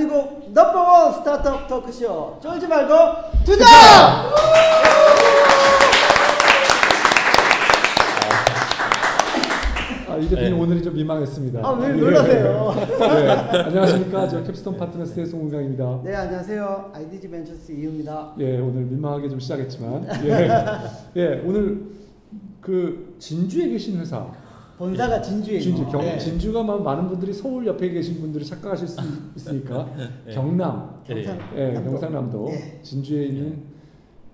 대한민국 넘버원 스타트업 토크쇼 쫄지 말고 투자! 아, 이 대표님 네. 오늘이 좀 민망했습니다. 아왜 예. 놀라세요? 네. 안녕하십니까. 저 캡스톤 파트너스의 송은강입니다. 네 안녕하세요 IDG 벤처스 이희우입니다. 예, 오늘 민망하게 좀 시작했지만, 예, 예 오늘 그 진주에 계신 회사, 본사가 진주에 진주, 있는 경, 네. 진주가 막 많은 분들이 서울 옆에 계신 분들이 착각하실 수 있으니까 예. 경남, 경상 예, 남도. 경상남도 예. 진주에 있는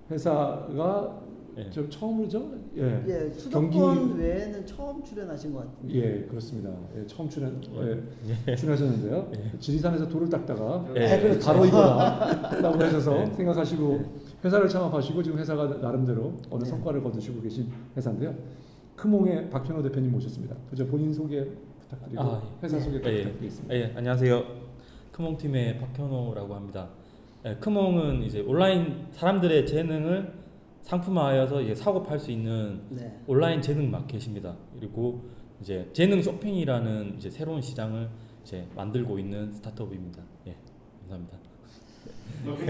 회사가 예. 좀 처음으로죠? 예, 예, 수도권 경기- 외에는 처음 출연하신 것 같은데. 예, 그렇습니다. 예, 처음 출연, 예. 예, 출연하셨는데요. 예. 지리산에서 돌을 닦다가 예. 바로 이거다라고 하셔서 예. 생각하시고 회사를 창업하시고 지금 회사가 나름대로 어느 네. 성과를 거두시고 계신 회사인데요. 크몽의 박현호 대표님 모셨습니다. 먼저 본인 소개 부탁드리고 아, 회사 네. 소개 예, 예. 부탁드리겠습니다. 예, 안녕하세요. 크몽 팀의 박현호라고 합니다. 예, 크몽은 이제 온라인 사람들의 재능을 상품화하여서 이제 사고 팔 수 있는 네. 온라인 재능 마켓입니다. 그리고 이제 재능 쇼핑이라는 이제 새로운 시장을 이제 만들고 있는 스타트업입니다. 예, 감사합니다.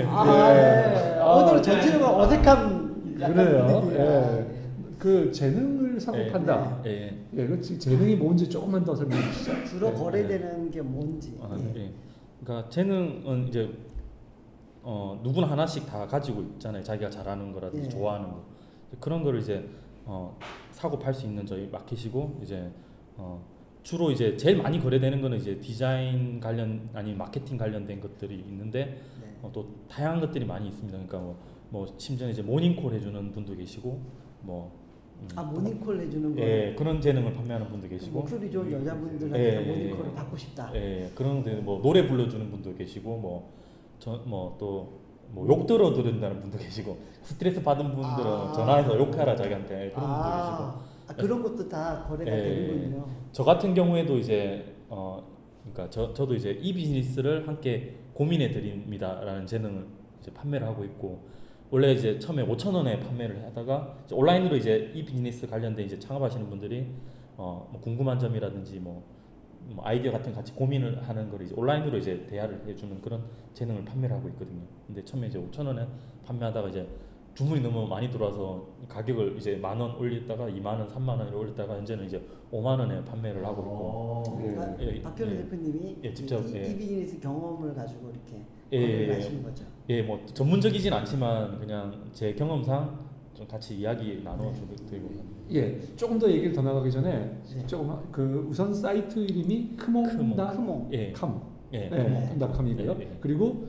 아, 네. 예. 아, 오늘 전체적으로 어색한 그래요. 예. 그 재능을 사고 예. 판다. 예, 예, 그 지- 재능이 뭔지 조금만 더 설명해 주시죠. 주로 네. 거래되는 게 뭔지. 아, 예. 예. 그러니까 재능은 이제 어, 누구나 하나씩 다 가지고 있잖아요. 자기가 잘하는 거라든지 예. 좋아하는 거 그런 거를 이제 어, 사고 팔 수 있는 저희 마켓이고 이제 어, 주로 이제 제일 많이 거래되는 거는 이제 디자인 관련 아니면 마케팅 관련된 것들이 있는데 네. 어, 또 다양한 것들이 많이 있습니다. 그러니까 뭐, 뭐 심지어 이제 모닝콜 해주는 분도 계시고 뭐 음, 아 모닝콜 해주는 거. 예 그런 재능을 판매하는 분도 계시고 목소리 좋은 여자분들한테 예, 예, 모닝콜을 예. 받고 싶다. 예, 그런 데뭐 노래 불러주는 분도 계시고 뭐 저 뭐 또 뭐 욕 들어 들은다는 분도 계시고 스트레스 받은 분들은 아. 전화해서 욕하라 자기한테 그런 분도 계시고 아, 아, 그런 것도 다 거래가 예, 되는군요. 저 같은 경우에도 이제 어 그러니까 저 저도 이제 이 비즈니스를 함께 고민해 드립니다라는 재능을 이제 판매를 하고 있고 원래 이제 처음에 5천 원에 판매를 하다가 이제 온라인으로 이제 이 비즈니스 관련된 이제 창업하시는 분들이 어 뭐 궁금한 점이라든지 뭐, 뭐 아이디어 같은 거 같이 고민을 하는 걸 이제 온라인으로 이제 대화를 해주는 그런 재능을 판매를 하고 있거든요. 근데 처음에 이제 5천 원에 판매하다가 이제 주문이 너무 많이 들어와서 가격을 이제 만 원 올렸다가 2만 원, 3만 원을 올렸다가 현재는 이제 5만 원에 판매를 하고 있고 예. 아, 예, 박현우 예. 대표님이 예, 직접, 이, 예. 이 비즈니스 경험을 가지고 이렇게 예, 예, 하시는 거죠. 예, 뭐 전문적이진 않지만 그냥 제 경험상 좀 같이 이야기 나눠주고 드리고 예, 조금 더 얘기를 더 나가기 전에 네. 조금 하- 그 우선 사이트 이름이 크몽닷 크몽. 예, 컴, 예, 네, 네. 닷컴이고요. 예, 예. 그리고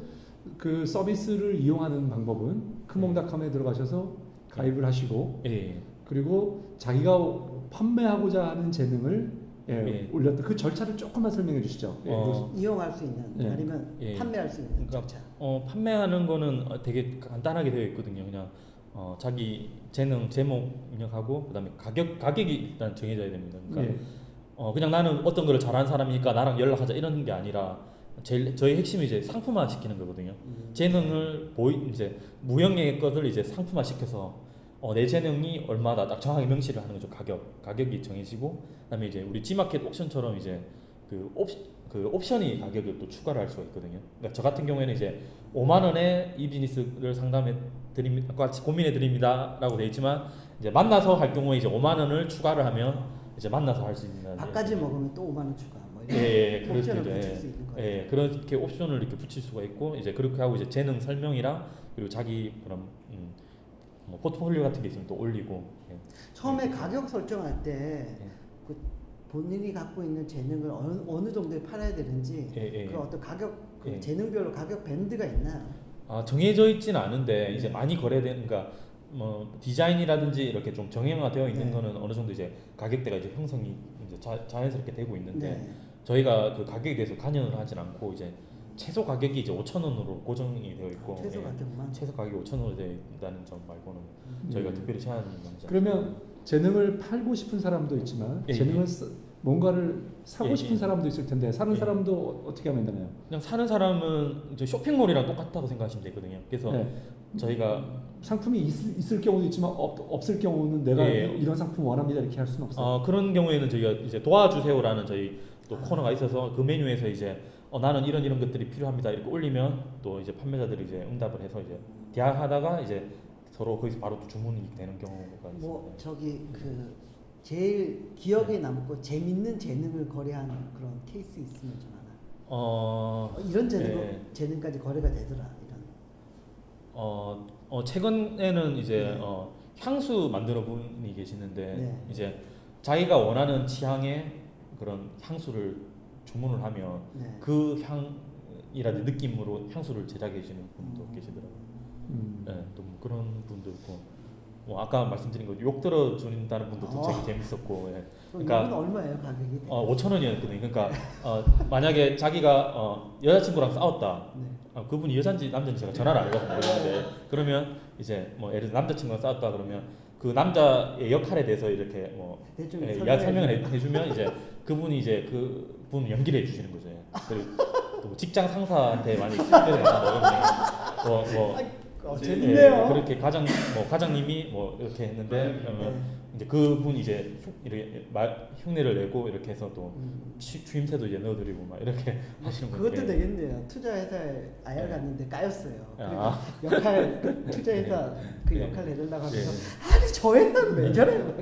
그 서비스를 이용하는 방법은 크몽닷컴에 들어가셔서 가입을 하시고 예, 그리고 자기가 판매하고자 하는 재능을 예, 예. 올렸던 그 절차를 조금만 설명해 주시죠. 예, 어, 이용할 수 있는 예. 아니면 예. 판매할 수 있는 그러니까 절차. 어, 판매하는 거는 어, 되게 간단하게 되어 있거든요. 그냥 어, 자기 재능 제목 입력하고 그다음에 가격 가격이 일단 정해져야 됩니다. 그러니까 예. 어, 그냥 나는 어떤 거를 잘하는 사람이니까 나랑 연락하자 이런 게 아니라 제일 저희 핵심이 이제 상품화 시키는 거거든요. 음. 재능을 보이 이제 무형의 것을 이제 상품화 시켜서 어, 내 재능이 얼마다 딱 정확하게 명시를 하는 거죠. 가격 가격이 정해지고 그다음에 이제 우리 G마켓 옵션처럼 이제 그, 옵, 그 옵션이 가격을 또 추가를 할 수가 있거든요. 그러니까 저 같은 경우에는 이제 5만 원에 이 비즈니스를 상담해 드립니다. 같이 고민해 드립니다라고 되어 있지만 이제 만나서 할 경우에 이제 5만 원을 추가를 하면 이제 만나서 할 수 있는 밥까지 먹으면 또 5만 원 추가. 뭐 이런 예, 예, 그렇게 이제, 거예요. 예, 그렇게 옵션을 이렇게 붙일 수가 있고 이제 그렇게 하고 이제 재능 설명이랑 그리고 자기 그런 음, 뭐 포트폴리오 같은 게 있으면 또 올리고 예. 처음에 가격 설정할 때 예. 그 본인이 갖고 있는 재능을 어느, 어느 정도에 팔아야 되는지 예, 예. 그 어떤 가격 그 예. 재능별로 가격 밴드가 있나요? 아, 정해져 있지는 않은데 이제 많이 거래되는 그러니까 뭐 디자인이라든지 이렇게 좀 정형화되어 있는 네. 거는 어느 정도 이제 가격대가 이제 형성이 이제 자, 자연스럽게 되고 있는데 네. 저희가 그 가격에 대해서 관여를 하진 않고 이제 최소 가격이 이제 5천 원으로 고정이 되어 있고 최소 예. 가격만. 최소 가격이 5천 원으로 되어 있다는 점 말고는 저희가 음. 특별히 제한이 않습니다. 그러면 재능을 팔고 싶은 사람도 있지만 예, 재능을 예. 쓰- 뭔가를 사고 예, 싶은 예. 사람도 있을 텐데 사는 예. 사람도 어떻게 하면 되나요? 그냥 사는 사람은 이제 쇼핑몰이랑 똑같다고 생각하시면 되거든요. 그래서 네. 저희가 상품이 있을, 있을 경우도 있지만 없, 없을 경우는 내가 예. 이런 상품 원합니다 이렇게 할 수는 없어요. 어, 그런 경우에는 저희가 이제 도와주세요라는 저희 또 코너가 있어서 그 메뉴에서 이제 어, 나는 이런 이런 것들이 필요합니다 이렇게 올리면 또 이제 판매자들이 이제 응답을 해서 이제 대화하다가 이제 서로 거기서 바로 또 주문이 되는 경우가 있어요. 뭐 저기 그 제일 기억에 남고 재밌는 재능을 거래하는 그런 케이스 있으면 좀 하나. 어, 어, 이런 재능 네. 재능까지 거래가 되더라 이런. 어, 어 최근에는 이제 네. 어, 향수 만드는 분이 계시는데 네. 이제 자기가 원하는 취향의 그런 향수를 주문을 하면 네. 그 향이라든 느낌으로 향수를 제작해 주시는 분도 음. 계시더라고요. 음. 네, 또 뭐 그런 분도 있고 뭐 아까 말씀드린 거욕 들어준다는 분도 또 어. 되게 재밌었고 예. 그러니까- 얼마예요 가격이? 어 5천 원이었거든요. 그러니까 어, 만약에 자기가 어, 여자친구랑 싸웠다. 네. 어, 그분이 여잔지 남잔지 제가 전화를 안 해봐서 모르겠는데 그러면 이제 뭐 예를 들어 남자친구랑 싸웠다 그러면 그 남자의 역할에 대해서 이렇게 뭐 대충 예, 이야기 설명을 해- 해주면 이제 그분이 이제 그분 연기를 해주시는 거죠. 예. 그리고 또뭐 직장 상사한테 많이 쓸 때는 뭐, 뭐 어, 재밌네요. 예, 그렇게 가장 뭐 과장님이 뭐 이렇게 했는데 그러면 네. 이제 그분 이제 흉, 이렇게 말, 흉내를 내고 이렇게 해서 또 음. 취, 추임새도 이제 넣어드리고 막 이렇게 하시는 거예요. 그것도 되겠네요. 투자 회사에 IR 네. 갔는데 까였어요. 아. 역할 그 투자 회사 그 네. 역할 내달라고 예. 하면서 아니 저 회사는 왜 저래? 막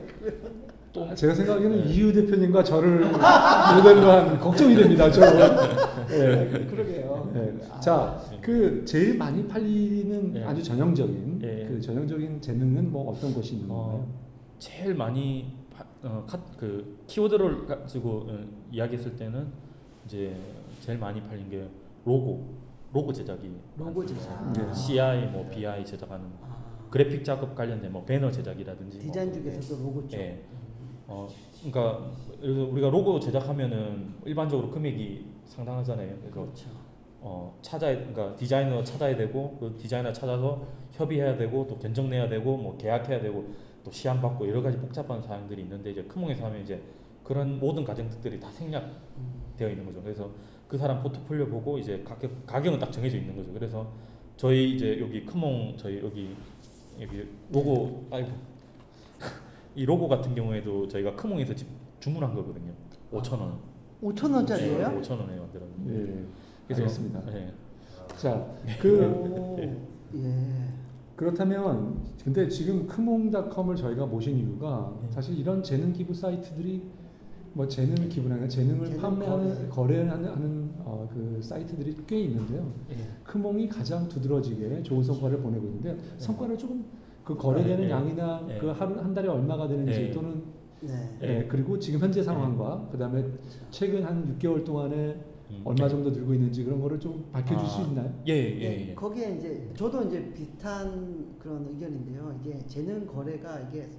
아, 제가 생각하기에는 네. 이유 대표님과 저를 모델로 한 걱정이 됩니다. 저. 예. 그러게요. 네. 아, 자, 그 제일 많이 팔리는 네. 아주 전형적인 예. 그 전형적인 재능은 뭐 어떤 것이 있는 건가요? 어, 제일 많이 파, 어, 카, 그 키워드를 가지고 어, 이야기했을 때는 이제 제일 많이 팔린 게 로고 로고 제작이 로고. 제작. 네. CI 뭐 BI 제작하는 아, 그래픽 작업 관련된 뭐 배너 제작이라든지 뭐 디자인 그런 게 중에서도 로고 쪽. 예. 어, 그러니까 예를 들어 우리가 로고 제작하면은 일반적으로 금액이 상당하잖아요. 그래서 그렇죠. 어, 찾아야 그러니까 디자이너 찾아야 되고 그 디자이너 찾아서 협의해야 되고 또 견적 내야 되고 뭐 계약해야 되고 또 시안 받고 여러 가지 복잡한 사항들이 있는데 이제 크몽에서 하면 이제 그런 모든 과정들이 다 생략되어 음. 있는 거죠. 그래서 그 사람 포트폴리오 보고 이제 가격 가격은 딱 정해져 있는 거죠. 그래서 저희 이제 여기 크몽 저희 여기 여기 로고 아이고 이 로고 같은 경우에도 저희가 크몽에서 집 주문한 거거든요. 5천 원. 5천 원짜리예요? 5천 원에 만들었는데. 예. 알겠습니다. 예. 자, 그 오, 예. 그렇다면 근데 지금 크몽닷컴을 저희가 모신 이유가 네. 사실 이런 재능 기부 사이트들이 뭐 재능 기부나 재능을 재능 판매하는 거래하는 하는 어, 그 사이트들이 꽤 있는데요. 예. 크몽이 가장 두드러지게 좋은 성과를 보내고 있는데 성과를 조금 그 거래되는 네. 양이나 네. 그 하루 한 달에 얼마가 되는지 네. 또는 네. 네. 예, 그리고 지금 현재 상황과 그다음에 최근 한 6개월 동안에 음. 얼마 정도 들고 있는지 그런 거를 좀 밝혀줄 수 아. 있나요? 예, 네, 예, 예. 거기에 이제 저도 이제 비슷한 그런 의견인데요. 이게 재능 거래가 이게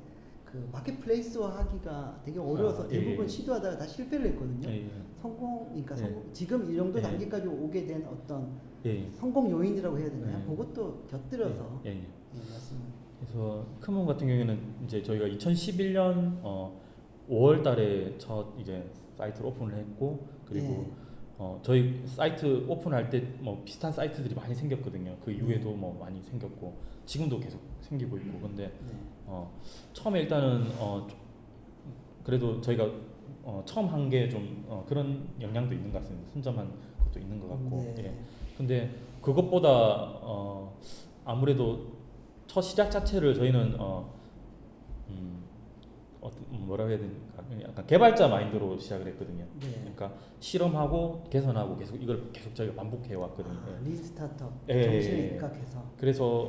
그 마켓플레이스화 하기가 되게 어려워서 아, 예, 대부분 예. 시도하다가 다 실패를 했거든요. 예, 예. 성공, 그러니까 예. 성공, 지금 이 정도 예. 단계까지 오게 된 어떤 예. 성공 요인이라고 해야 되나요? 예. 그것도 곁들여서 예, 예. 예, 말씀. 그래서 크몬 같은 경우에는 이제 저희가 2011년 어 5월 달에 첫 이제 사이트를 오픈을 했고 그리고 예. 어 저희 사이트 오픈할 때 뭐 비슷한 사이트들이 많이 생겼거든요. 그 이후에도 뭐 많이 생겼고 지금도 계속 생기고 있고 근데 네. 어 처음에 일단은 어 좀- 그래도 저희가 어 처음 한 게 좀 어 그런 영향도 있는 것 같습니다. 선점한 것도 있는 것 같고 네. 예. 근데 그것보다 어 아무래도 첫 시작 자체를 저희는 어 음, 어떤 뭐라고 해야 되나 약간 개발자 마인드로 시작을 했거든요. 네. 그러니까 실험하고 개선하고 계속 이걸 계속 저희가 반복해 왔거든요. 아, 린 스타트업 예, 정신을 예, 예. 입각해서 그래서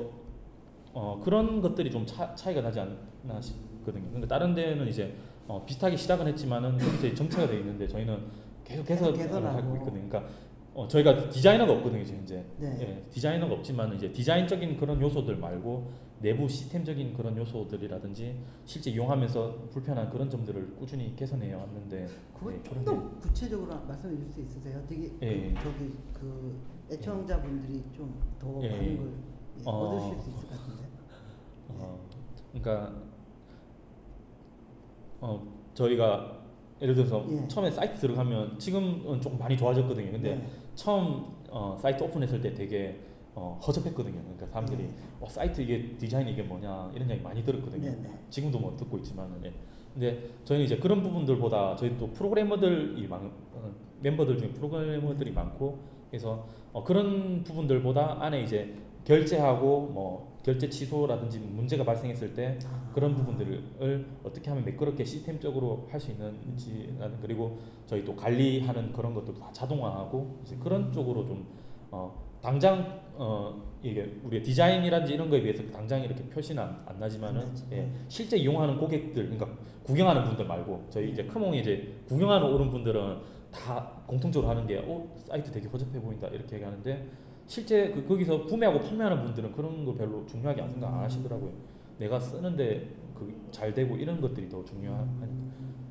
어, 그런 것들이 좀 차, 차이가 나지 않나 싶거든요. 근데 다른 데는 이제 어, 비슷하게 시작은 했지만은 거기서 정체가 돼 있는데 저희는 계속 개선 개선하고. 하고 있거든요. 그러니까 어, 저희가 디자이너가 없거든요, 지금 현재. 네. 예, 디자이너가 없지만 이제 디자인적인 그런 요소들 말고 내부 시스템적인 그런 요소들이라든지 실제 이용하면서 불편한 그런 점들을 꾸준히 개선해 왔는데 그거 예, 좀 그런데- 더 구체적으로 말씀해 줄수 있으세요? 되게 그, 예. 저기 그 애청자분들이 좀더 예. 많은 걸 예, 어. 얻으실 수 있을 것 같은데. 어, 그러니까 어 저희가 예를 들어서 예. 처음에 사이트 들어가면 지금은 조금 많이 좋아졌거든요. 근데 네. 처음 어, 사이트 오픈했을 때 되게 어, 허접했거든요. 그러니까 사람들이 네. 어, 사이트 이게 디자인 이게 뭐냐 이런 얘기 많이 들었거든요. 네, 네. 지금도 뭐 듣고 있지만, 예. 근데 저희는 이제 그런 부분들보다 저희 또 프로그래머들이 많, 어, 멤버들 중에 프로그래머들이 많고 그래서 어, 그런 부분들보다 안에 이제 결제하고 뭐 결제 취소라든지 문제가 발생했을 때 아. 그런 부분들을 어떻게 하면 매끄럽게 시스템적으로 할 수 있는지라는 그리고 저희 또 관리하는 그런 것들도 다 자동화하고 그런 쪽으로 좀 어, 당장 어, 이게 우리가 디자인이라든지 이런 거에 비해서 당장 이렇게 표시는 안, 안 나지만은. 예, 실제 이용하는 고객들 그러니까 구경하는 분들 말고 저희 이제 크몽이 이제 구경하는 오는 분들은 다 공통적으로 하는 게 어, 사이트 되게 허접해 보인다 이렇게 얘기하는데 실제 그 거기서 구매하고 판매하는 분들은 그런 거 별로 중요하게 안 생각 안 하시더라고요. 내가 쓰는데 그 잘 되고 이런 것들이 더 중요하니까.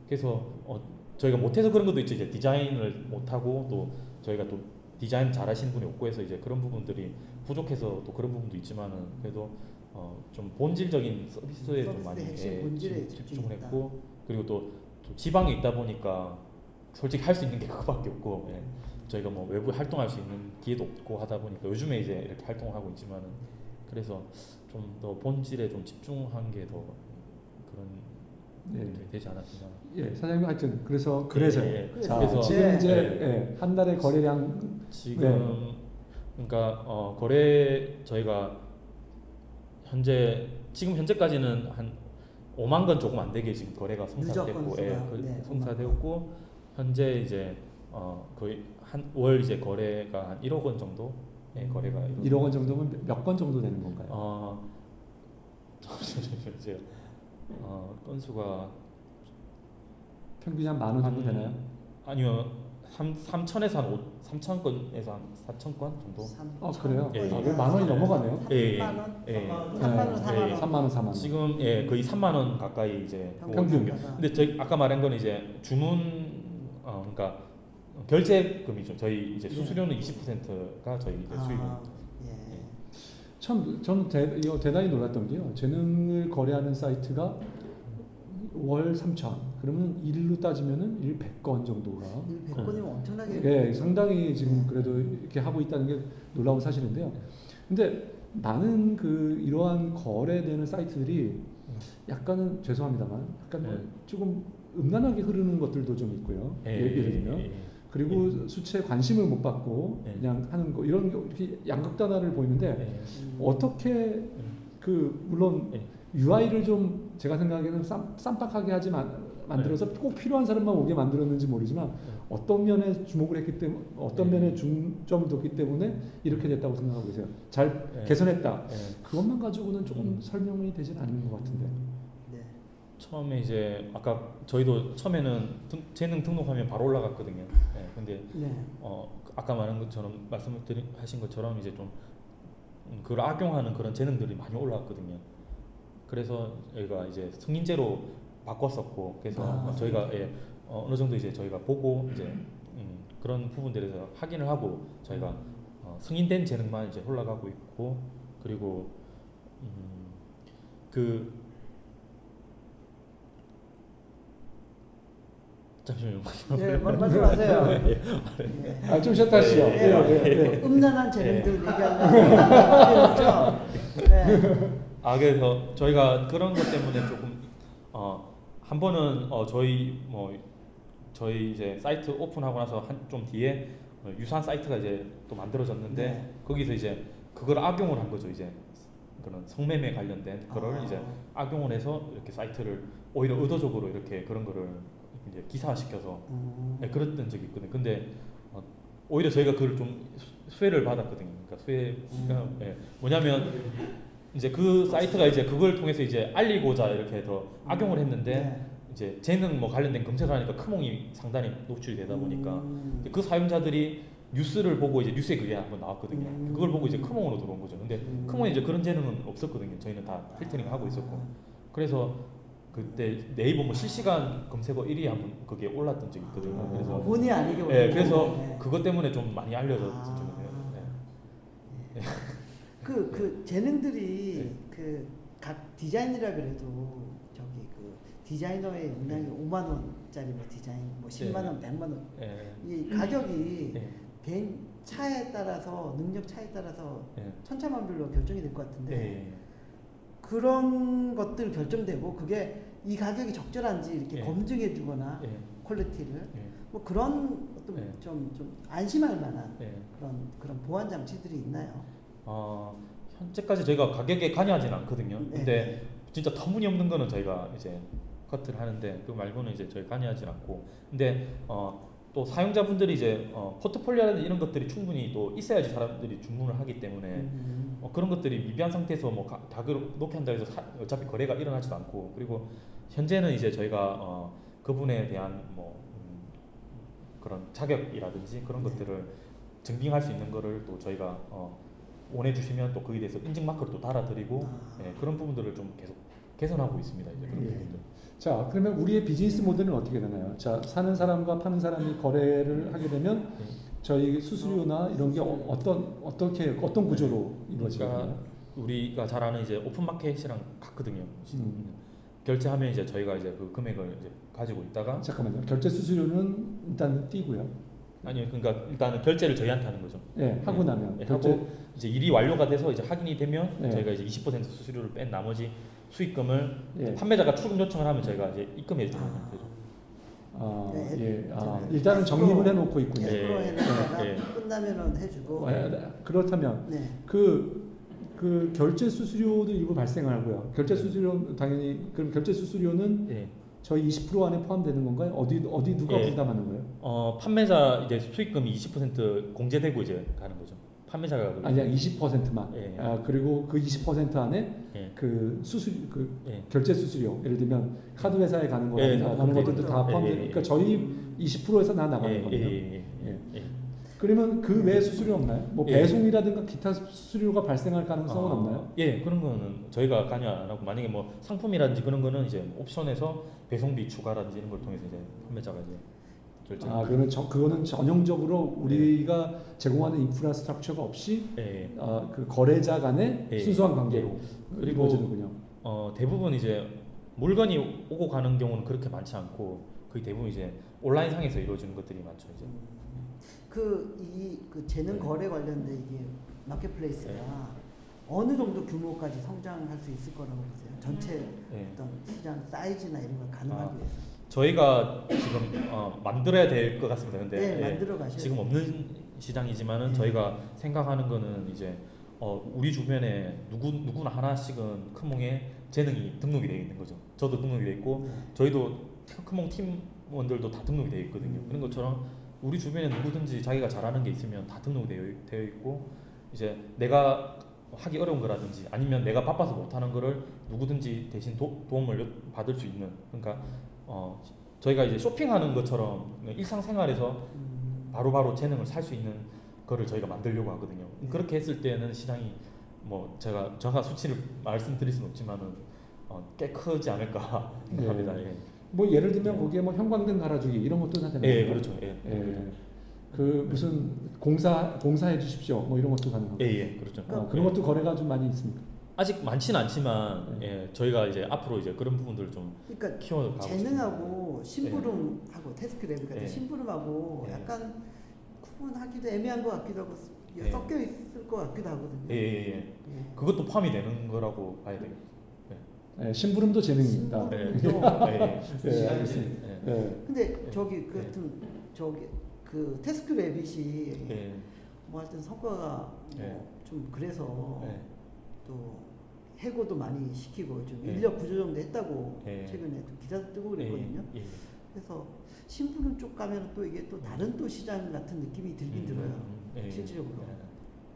그래서 어, 저희가 못해서 그런 것도 있죠. 이제 디자인을 못하고 또 저희가 또 디자인 잘하시는 분이 없고 해서 이제 그런 부분들이 부족해서 또 그런 부분도 있지만은 그래도 어, 좀 본질적인 서비스에 좀 많이 집중했다. 집중을 했고 그리고 또, 또 지방에 있다 보니까 솔직히 할 수 있는 게 그거밖에 없고 예. 저희가 뭐 외부에 활동할 수 있는 기회도 없고 하다 보니까 요즘에 이제 이렇게 활동을 하고 있지만은 그래서 좀 더 본질에 좀 집중한 게 더 그런 예. 되지 않았나. 예, 사장님 하여튼 그래서 그래서 예, 예. 자, 그래서 지금 네. 이제 네. 예, 한 달에 거래량 지금 그러니까 어, 거래 저희가 현재 지금 현재까지는 한 5만 건 조금 안 되게 지금 거래가 성사됐고 예, 그 네, 성사되었고 현재 이제 어, 거의 한 월 이제 거래가 한 1억 원 정도 예, 거래가 이루어져- 1억 원 정도면 몇 건 정도 되는 건가요? 어, 잠시만요. 어, 건수가 평균 한만 원 정도 한- 되나요? 아니요. 3 3천에서 한 5, 3천 건에서 한 4천 건 정도. 삼- 어, 그래요? 예, 아, 예. 만 원이 넘어가네요. 예, 예. 3만 원? 예. 3만 원, 4만 예. 원. 3만 원, 4만 원. 지금 예 거의 3만 원 가까이 이제 평균. 근데 저희 아까 말한 건 이제 주문 어 그러니까 결제금이죠. 저희 이제 네. 수수료는 20%가 저희 이제 아, 예. 참 저는 대, 대단히 놀랐던 게요. 재능을 거래하는 사이트가 월 3천. 그러면 일로 따지면은 일 100건 정도가 일 100건이면 엄청나게 예, 상당히 지금 그래도 이렇게 하고 있다는 게 놀라운 사실인데요. 근데 많은 그 이러한 거래되는 사이트들이 약간은 죄송합니다만 약간 뭐 네. 조금 음란하게 흐르는 것들도 좀 있고요. 예, 예를 들면 예, 그리고 수치에 관심을 못 받고 네. 그냥 하는 거 이런 게 이렇게 양극단화를 보이는데 예. 음. 어떻게 그 물론 네. UI를 좀 제가 생각에는 쌈, 쌈박하게 하지 만, 만들어서 꼭 필요한 사람만 오게 만들었는지 모르지만 어떤 면에 주목을 했기 때문에 어떤 네. 면에 중점을 뒀기 때문에 이렇게 됐다고 생각하고 계세요. 잘 네. 개선했다. 예. 그것만 가지고는 조금 음. 설명이 되진 않는 것 같은데. 네. 처음에 이제 아까 저희도 처음에는 등, 재능 등록하면 바로 올라갔거든요. 예. 근데 네. 어 아까 말한 것처럼 말씀을 드린 하신 것처럼 이제 좀 음, 그걸 악용하는 그런 재능들이 많이 올라왔거든요. 그래서 저희가 이제 승인제로 바꿨었고 그래서 아. 저희가 예, 어, 어느 정도 이제 저희가 보고 이제 음, 그런 부분들에 대해서 확인을 하고 저희가 어, 승인된 재능만 이제 올라가고 있고 그리고 음, 그 잠시만요. 네, 말- 말씀 하세요. 예. 아, 좀 쉬었다 하시죠. 예, 예, 예, 예. 음란한 재능들 얘기하려고 네. 아 그래서 저희가 그런 것 때문에 조금 어 한 번은 어 저희 뭐 저희 이제 사이트 오픈하고 나서 한 좀 뒤에 어, 유사한 사이트가 이제 또 만들어졌는데 네. 거기서 이제 그걸 악용을 한 거죠 이제 그런 성매매 관련된 그걸 아. 이제 악용을 해서 이렇게 사이트를 오히려 의도적으로 이렇게 그런 거를 이제 기사화시켜서 음. 네, 그랬던 적이 있거든요. 근데 어, 오히려 저희가 그걸 좀 수- 수혜를 받았거든요. 그러니까 수혜가 음. 예, 뭐냐면 이제 그 사이트가 이제 그걸 통해서 이제 알리고자 이렇게 더 악용을 했는데 네. 이제 재능 뭐 관련된 검색을 하니까 크몽이 상당히 노출이 되다 보니까 음. 그 사용자들이 뉴스를 보고 이제 뉴스에 그게 한번 나왔거든요. 음. 그걸 보고 이제 크몽으로 들어온 거죠. 근데 음. 크몽에 이제 그런 재능은 없었거든요. 저희는 다 필터링 하고 있었고 그래서 그때 네이버 뭐 실시간 검색어 1위 한번 거기에 올랐던 적이 있거든요. 어, 그래서 본의 아니게 예, 올린 그래서 건데. 그것 때문에 좀 많이 알려졌죠. 아. 네. 그, 그 재능들이 네. 그각 디자인이라 그래도 저기 그 디자이너의 용량이 네. 5만 원짜리 뭐 디자인 뭐 10만 원, 100만 원. 예. 이 가격이 예. 개인 차에 따라서 능력 차에 따라서 예. 천차만별로 결정이 될 것 같은데 예. 그런 것들 결정되고 그게 이 가격이 적절한지 이렇게 예. 검증해 주거나 예. quality를 예. 뭐 그런 좀, 네. 좀, 좀 안심할 만한 예. 그런 그런 보완 장치들이 있나요? 어, 현재까지 저희가 가격에 관여하진 않거든요. 네. 근데 진짜 터무니없는 거는 저희가 이제 커트를 하는데 그 말고는 이제 저희 관여하진 않고 근데 어, 또 사용자분들이 이제 어, 포트폴리오라든지 이런 것들이 충분히 또 있어야지 사람들이 주문을 하기 때문에 음. 어, 그런 것들이 미비한 상태에서 뭐 가, 가격을 높게 한다 해서 사, 어차피 거래가 일어나지도 않고 그리고 현재는 이제 저희가 어, 그분에 대한 뭐 음, 그런 자격이라든지 그런 네. 것들을 증빙할 수 있는 거를 또 저희가 어, 원해 주시면 또 거기에 대해서 인증 마크를 또 달아드리고 아. 예, 그런 부분들을 좀 계속 개선하고 있습니다 이제 그런 네. 부분들. 자, 그러면 우리의 비즈니스 모델은 어떻게 되나요? 자, 사는 사람과 파는 사람이 거래를 하게 되면 네. 저희 수수료나 이런 게 어, 어떤 어떻게 어떤 구조로 이루어지나요? 그러니까 우리가 잘 아는 이제 오픈 마켓이랑 같거든요. 음. 결제하면 이제 저희가 이제 그 금액을 이제 가지고 있다가 잠깐만요. 결제 수수료는 일단 띄고요. 아니요 그러니까 일단은 결제를 저희한테 하는 거죠. 예, 하고 네. 나면 네, 결제 하고 이제 일이 완료가 돼서 이제 확인이 되면 네. 저희가 이제 20% 수수료를 뺀 나머지 수익금을 예. 판매자가 출금 요청을 하면 저희가 이제 입금해 주는 아. 되죠. 아, 네, 예. 아, 네. 일단은 정립을 해 놓고 있군요. 예. 예. 끝나면은 해주고. 예, 네. 그렇다면 네. 그, 그 결제 수수료도 일부 발생하고요. 결제 수수료 당연히 그럼 결제 수수료는 예. 저희 20% 안에 포함되는 건가요? 어디 어디 누가 예. 부담하는 거예요? 어 판매자 이제 수익금이 20% 공제되고 이제 가는 거죠. 판매자가 그- 아니야 20%만. 예. 아 그리고 그 20% 안에 예. 그 수수 그 예. 결제 수수료 예를 들면 카드 회사에 가는 예, 거나 다 그런 포함돼 것들도 다. 예, 예, 예. 그러니까 저희 음. 20%에서 나 나가는 예. 예, 예, 예, 예. 그러면 그 외에 수수료 없나요? 뭐 예. 배송이라든가 기타 수수료가 발생할 가능성은 어, 없나요? 예, 그런 거는 저희가 관여 안 하고 만약에 뭐 상품이라든지 그런 거는 이제 옵션에서 배송비 추가라든지 이런 걸 통해서 이제 판매자가 이제 결제. 아 그러면 저, 그거는 전형적으로 우리가 제공하는 인프라스트럭처가 없이 예, 예. 아, 그 거래자 간의 예. 순수한 관계로 그리고 이루어지는군요. 어 대부분 이제 물건이 오고 가는 경우는 그렇게 많지 않고 거의 대부분 이제 온라인 상에서 이루어지는 것들이 많죠 이제. 그 이 그 재능 네. 거래 관련된 이게 마켓플레이스가 어느 정도 규모까지 성장할 수 있을 거라고 보세요? 전체 예. 어떤 시장 사이즈나 이런 걸 가능하기 아, 위해서. 저희가 지금 어, 만들어야 될 것 같습니다. 근데 네, 예, 만들어 가셔야 지금 없는 시장이지만은 네. 저희가 생각하는 거는 이제 어, 우리 주변에 누구 누구나 하나씩은 크몽에 재능이 등록이 되어 있는 거죠. 저도 등록이 되어 있고 저희도 크몽 팀원들도 다 등록이 되어 있거든요. 그런 것처럼 우리 주변에 누구든지 자기가 잘하는 게 있으면 다 등록이 되어, 되어 있고 이제 내가 하기 어려운 거라든지 아니면 내가 바빠서 못하는 거를 누구든지 대신 도, 도움을 요- 받을 수 있는 그러니까 어, 저희가 이제 쇼핑하는 것처럼 일상생활에서 음, 바로 바로 재능을 살 수 있는 거를 저희가 만들려고 하거든요. 네. 그렇게 했을 때는 시장이 뭐 제가 정확한 수치를 말씀드릴 수는 없지만은 어, 꽤 크지 않을까 네. 생각합니다. 예. 뭐 예를 들면 거기에 뭐 형광등 갈아주기 이런 것도 다 예, 거예요? 그렇죠. 예, 예. 그 무슨 공사 공사해 주십시오. 뭐 이런 것도 가능하고. 예, 예, 그렇죠. 어, 그런 예. 것도 거래가 좀 많이 있습니까? 아직 많지는 않지만 네. 예, 저희가 이제 앞으로 이제 그런 부분들을 좀 그러니까 키워가고 재능하고 심부름하고 테스크랩 같은 네. 심부름하고 네. 약간 구분하기도 애매한 것 같기도 하고 네. 섞여 있을 것 같기도 하거든요. 예, 예, 예. 예. 그것도 포함이 되는 거라고 봐야 돼요. 예, 심부름도 재능입니다. 예, 심부름도 예, 예, 알겠습니다. 예, 예. 근데 저기 그 네. 저기 그 테스크 레빗이 예, 뭐 하여튼 성과가 네. 뭐좀 그래서 예. 또 해고도 많이 시키고 좀 네. 인력 구조 정도 했다고 네. 최근에 좀 기사도 뜨고 그랬거든요. 예, 예. 그래서 심부름 쪽 가면 또 이게 또 다른 또 시장 같은 느낌이 들긴 음, 들어요. 음, 예, 실질적으로. 예.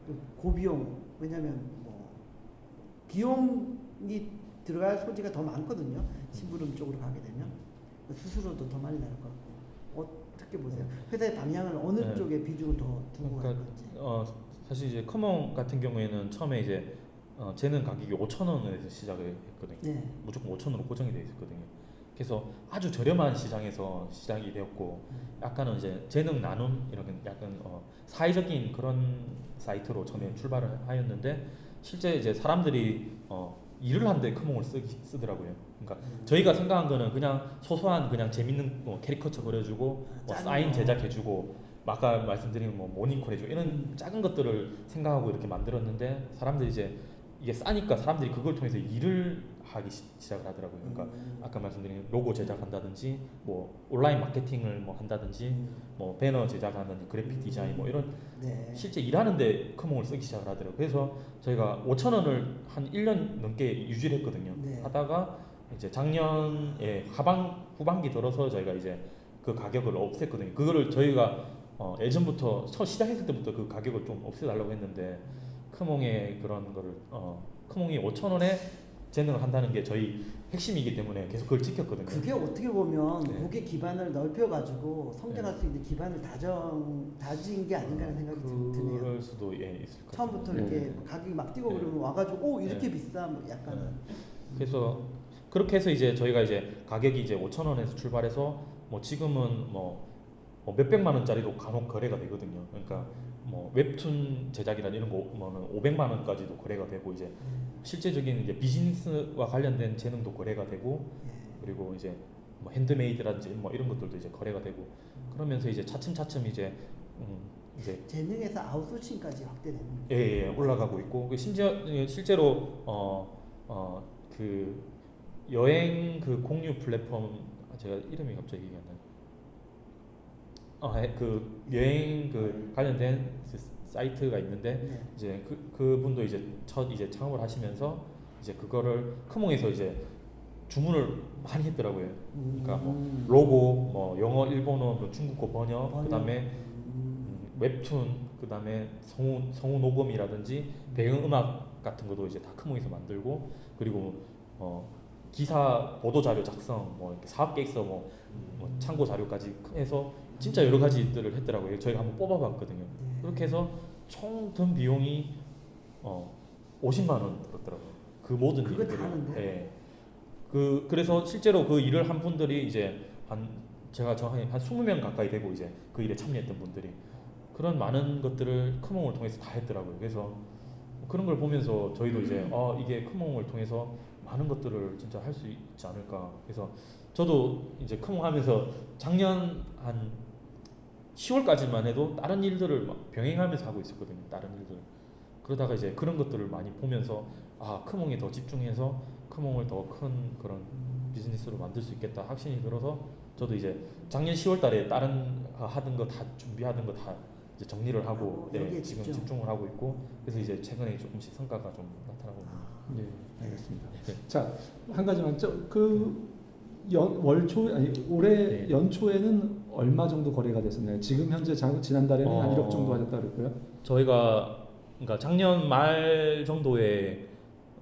그 고비용 왜냐면 뭐 비용이 들어갈 소지가 더 많거든요. 심부름 쪽으로 가게 되면 수수료도 더 많이 나올 것 같고 어떻게 보세요? 회사의 방향을 어느 네. 쪽에 비중을 더 두고 갈 그러니까 건지. 어, 사실 이제 크몽 같은 경우에는 처음에 이제 어, 재능 가격이 5천 원에서 시작을 했거든요. 네. 무조건 5천 원으로 고정이 되어 있었거든요. 그래서 아주 저렴한 시장에서 시작이 되었고 약간은 이제 재능 나눔 이런 약간 어, 사회적인 그런 사이트로 처음에 출발을 하였는데 실제 이제 사람들이 어, 일을 하는데 크몽을 쓰, 쓰더라고요. 그러니까 저희가 생각한 거는 그냥 소소한 그냥 재밌는 뭐 캐리커처 그려주고 뭐 사인 거. 제작해주고 아까 말씀드린 뭐 모닝콜 해주고 이런 작은 것들을 생각하고 이렇게 만들었는데 사람들이 이제 이게 싸니까 사람들이 그걸 통해서 일을 하기 시, 작을 하더라고요. 그러니까 음. 아까 말씀드린 로고 제작한다든지 뭐 온라인 마케팅을 뭐 한다든지 음. 뭐 배너 제작한다든지 그래픽 디자인 뭐 이런 네. 실제 일하는데 크몽을 쓰기 시작을 하더라고요. 그래서 저희가 5천 원을 한 1년 넘게 유지를 했거든요. 네. 하다가 이제 작년에 하반 후반기 들어서 저희가 이제 그 가격을 없앴거든요. 그거를 저희가 어, 예전부터 처음 시작했을 때부터 그 가격을 좀 없애달라고 했는데 크몽의 그런 거를 어, 크몽이 5천 원에 재능을 한다는 게 저희 핵심이기 때문에 계속 그걸 지켰거든요. 그게 어떻게 보면 네. 고객 기반을 넓혀가지고 성장할 수 있는 기반을 다정 다진 게 아닌가라는 생각이 드- 드네요. 그럴 수도 예, 있을 것 같아요. 처음부터 네. 이렇게 가격이 막 뛰고 네. 그러면 와가지고 오 이렇게 네. 비싸 뭐 약간은 그래서 그렇게 해서 이제 저희가 이제 가격이 이제 5천 원에서 출발해서 뭐 지금은 뭐, 뭐 몇백만 원짜리도 간혹 거래가 되거든요. 그러니까 뭐 웹툰 제작이나 이런 거 뭐는 500만 원까지도 거래가 되고 이제 실제적인 이제 비즈니스와 관련된 재능도 거래가 되고 예. 그리고 이제 뭐 핸드메이드라든지 뭐 이런 것들도 이제 거래가 되고 그러면서 이제 차츰차츰 이제 음 이제 재능에서 아웃소싱까지 확대되는 예, 예, 올라가고 있고 그 심지어 예, 실제로 어, 어어 그 여행 그 공유 플랫폼 아, 제가 이름이 갑자기 기억이 안 나요. 아그 여행 그 관련된 그 사이트가 있는데 네. 이제 그 그분도 이제 첫 이제 창업을 하시면서 이제 그거를 크몽에서 이제 주문을 많이 했더라고요. 그러니까 뭐 음. 로고, 뭐 영어, 일본어, 뭐 중국어 번역, 번역. 그다음에 음. 음, 웹툰, 그다음에 성우 성우 녹음이라든지 배경 음악 같은 것도 이제 다 크몽에서 만들고 그리고 어 기사 보도 자료 작성, 뭐 사업 계획서, 뭐, 뭐 참고 자료까지 해서 진짜 여러 가지들을 했더라고요. 저희가 한번 뽑아봤거든요. 네. 그렇게 해서 총 든 비용이 어 50만 원 들었더라고요. 그 모든 그거 일들을. 다 하는데? 예. 그 그래서 실제로 그 일을 한 분들이 이제 한 제가 정확히 한 20명 가까이 되고 이제 그 일에 참여했던 분들이 그런 많은 것들을 크몽을 통해서 다 했더라고요. 그래서 그런 걸 보면서 저희도 이제 어 이게 크몽을 통해서 많은 것들을 진짜 할 수 있지 않을까. 그래서 저도 이제 크몽 하면서 작년 한 10월까지만 해도 다른 일들을 막 병행하면서 하고 있었거든요. 다른 일들. 그러다가 이제 그런 것들을 많이 보면서 아 크몽에 더 집중해서 크몽을 더 큰 그런 비즈니스로 만들 수 있겠다 확신이 들어서 저도 이제 작년 10월 달에 다른 아, 하던 거 다 준비하던 거 다 이제 정리를 하고 하고 네, 지금 집중. 집중을 하고 있고 그래서 이제 최근에 조금씩 성과가 좀 나타나고 있는. 예, 알겠습니다. 네. 자, 한 가지만 저그 월초 아니 올해 네. 연초에는 얼마 정도 거래가 됐었나요? 지금 현재 장, 지난달에는 한 어. 1억 정도 하셨다 그랬고요. 저희가 그러니까 작년 말 정도에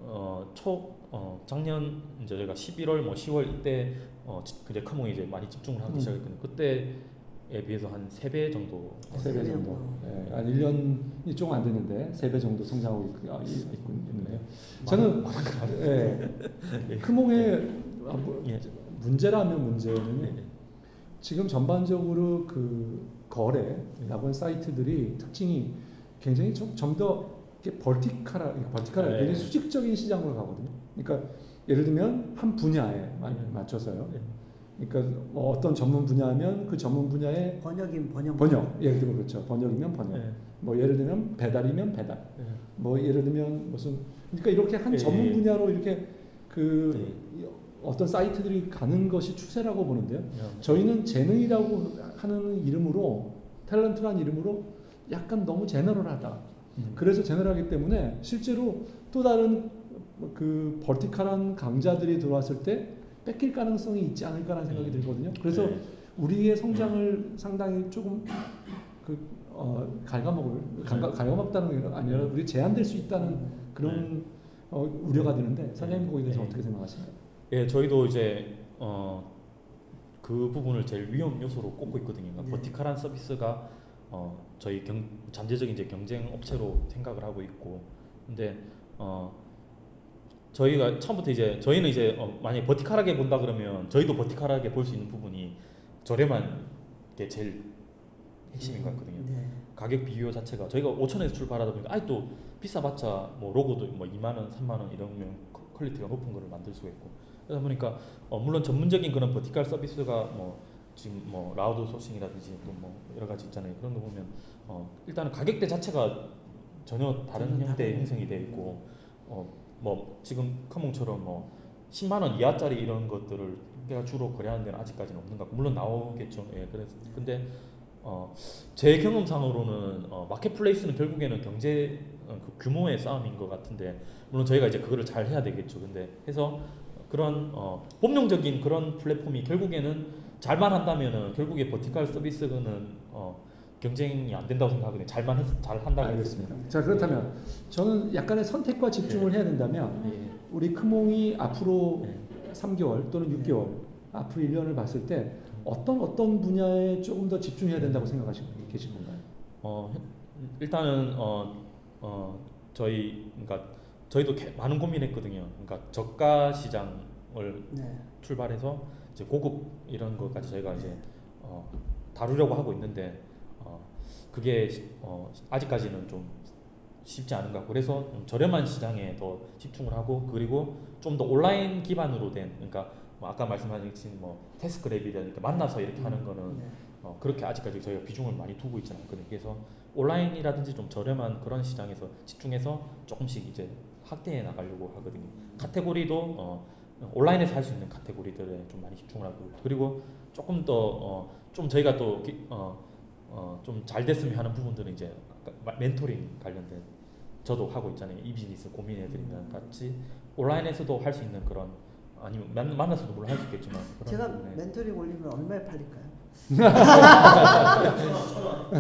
어 초 어, 작년 이제 저희가 11월 뭐 10월 이때 어 지- 이제 크몽이 이제 많이 집중을 하기 음. 시작했거든요. 그때에 비해서 한 3배 정도 세배세배 정도. 정도. 예, 한 1년이 조금 안 됐는데 세배 정도 성장하고 있, 아, 있- 있고 있는데요. 저는 예, 크몽의 아, 뭐, 예. 문제라면 문제는 네. 지금 전반적으로 그 거래라고 하는 사이트들이 특징이 굉장히 좀더 버티컬하, 버티컬하 네. 굉장히 수직적인 시장으로 가거든요. 그러니까 예를 들면 한 분야에 마- 네. 맞춰서요. 네. 그러니까 뭐 어떤 전문 분야면 그 전문 분야의 번역인 번역 번역, 예를 들면 그렇죠. 번역이면 번역. 네. 뭐 예를 들면 배달이면 배달. 네. 뭐 예를 들면 무슨 그러니까 이렇게 한 예, 전문 예. 분야로 이렇게 그 네. 어떤 사이트들이 가는 것이 추세라고 보는데요. 네. 저희는 재능이라고 하는 이름으로 탤런트라는 이름으로 약간 너무 제너럴하다. 음. 그래서 제너럴하기 때문에 실제로 또 다른 그 버티컬한 강자들이 들어왔을 때 뺏길 가능성이 있지 않을까라는 생각이 들거든요. 그래서 네. 우리의 성장을 상당히 조금 그 어, 갉아먹을 갉아, 갉아먹다는 게 아니라 우리 제한될 수 있다는 그런 어, 우려가 드는데 사장님 거기에 대해서 네. 어떻게 생각하시나요? 예, 저희도 이제 어, 그 부분을 제일 위험 요소로 꼽고 있거든요. 그러니까 네. 버티컬한 서비스가 어, 저희 경, 잠재적인 이제 경쟁 업체로 생각을 하고 있고, 근데 어, 저희가 처음부터 이제 저희는 이제 어, 만약 에 버티컬하게 본다 그러면 저희도 버티컬하게 볼 수 있는 부분이 저렴한 게 제일 핵심인 것 같거든요. 네. 가격 비교 자체가 저희가 5천에서 출발하다 보니까 아직도 비싸봤자 뭐 로고도 뭐 2만 원, 3만 원 퀄- quality가 높은 거를 만들 수가 있고 그러다 보니까 어 물론 전문적인 그런 vertical 서비스가 뭐 지금 뭐 라우드 소싱이라든지 또 뭐 여러 가지 있잖아요 그런 거 보면 어 일단은 가격대 자체가 전혀 다른 형태의. 형성이 돼 있고 어, 뭐 지금 크몽처럼 뭐 10만 원 이하짜리 이런 것들을 내가 주로 거래하는 데는 아직까지는 없는 것 같고 물론 나오겠죠. 예, 그래서 근데 어, 제 경험상으로는 어, 마켓플레이스는 결국에는 경제 어, 그 규모의 싸움인 것 같은데 물론 저희가 이제 그거를 잘 해야 되겠죠. 근데 해서 그런 어, 본능적인 그런 플랫폼이 결국에는 잘만 한다면은 결국에 버티컬 서비스는 어, 경쟁이 안 된다고 생각하거든요. 잘만 해서 잘 한다고 알겠습니다. 자 그렇다면 저는 약간의 선택과 집중을 해야 된다면 예. 우리 크몽이 앞으로 네. 3개월 또는 6개월 앞으로 1년을 봤을 때 어떤 어떤 분야에 조금 더 집중해야 된다고 생각하시고 계신 건가요? 어 일단은 어, 어 저희 그러니까 저희도 개- 많은 고민했거든요. 그러니까 저가 시장을 네. 출발해서 이제 고급 이런 것까지 저희가 이제 어, 다루려고 하고 있는데 어, 그게 시- 어, 아직까지는 좀 쉽지 않은 것 같고 그래서 좀 저렴한 시장에 더 집중을 하고 그리고 좀 더 온라인 기반으로 된 그러니까 뭐 아까 말씀하신 뭐 테스크랩이라든가 만나서 이렇게 하는 거는 네. 어, 그렇게 아직까지 저희가 비중을 많이 두고 있지 않거든요. 그래서 온라인이라든지 좀 저렴한 그런 시장에서 집중해서 조금씩 이제 확대해 나가려고 하거든요. 카테고리도 어, 온라인에서 할 수 있는 카테고리들에 좀 많이 집중을 하고. 그리고 조금 더좀 저희가 어, 또좀 잘 됐으면 하는 부분들은 이제 멘토링 관련된 저도 하고 있잖아요. 이 비즈니스 고민해드리면 같이 온라인에서도 할 수 있는 그런 아니면 만, 만나서도 물론 할 수 있겠지만 그런 제가 부분에 멘토링 올리면 얼마에 팔릴까요?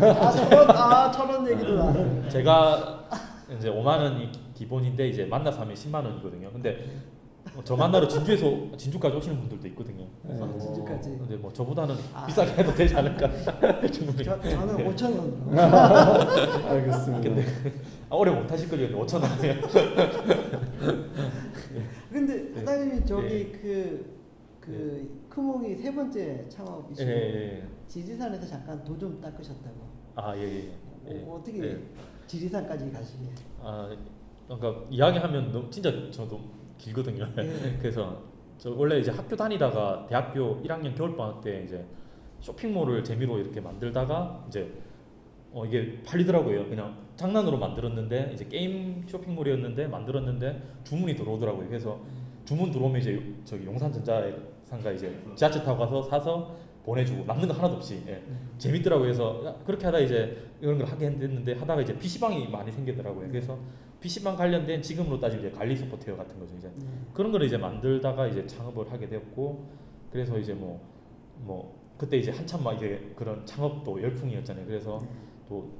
아, 천원, 아, 천원 얘기도 나왔어요. 제가 이제 5만 원이 기본인데 이제 만나서 하면 10만 원이거든요. 근데 저 만나러 진주에서 진주까지 오시는 분들도 있거든요. 네. 아, 진주까지. 근데 뭐 저보다는 아. 비싸게 해도 되지 않을까 충분히. 저, 저는 5천 원. 알겠습니다. 근데 아, 오래 못 하실 거예요. 5천 원이면. 근데 네. 사장님이 저기 네. 그, 그 크몽이 세 번째 창업이시고 예, 예. 지리산에서 잠깐 도 좀 닦으셨다고. 아 예. 예. 예. 어, 어떻게 예. 지리산까지 가시게? 아 그러니까 이야기하면 너무 진짜 저도 길거든요. 예. 그래서 저 원래 이제 학교 다니다가 대학교 1학년 겨울 방학 때 이제 쇼핑몰을 재미로 이렇게 만들다가 이제 어 이게 팔리더라고요. 그냥 장난으로 만들었는데 이제 게임 쇼핑몰이었는데 만들었는데 주문이 들어오더라고요. 그래서 주문 들어오면 이제 저기 용산전자상가 이제 지하철 타고 가서 사서 보내주고 남는 거 하나도 없이 예. 재밌더라고요. 그래서 야, 그렇게 하다 이제 이런 걸 하게 됐는데 하다가 이제 PC방이 많이 생기더라고요. 그래서 PC방 관련된 지금으로 따지면 이제 관리 소프트웨어 같은 거죠. 이제 네. 그런 거를 이제 만들다가 이제 창업을 하게 되었고 그래서 이제 뭐뭐 그때 이제 한참 막 이게 그런 창업도 열풍이었잖아요. 그래서 네. 또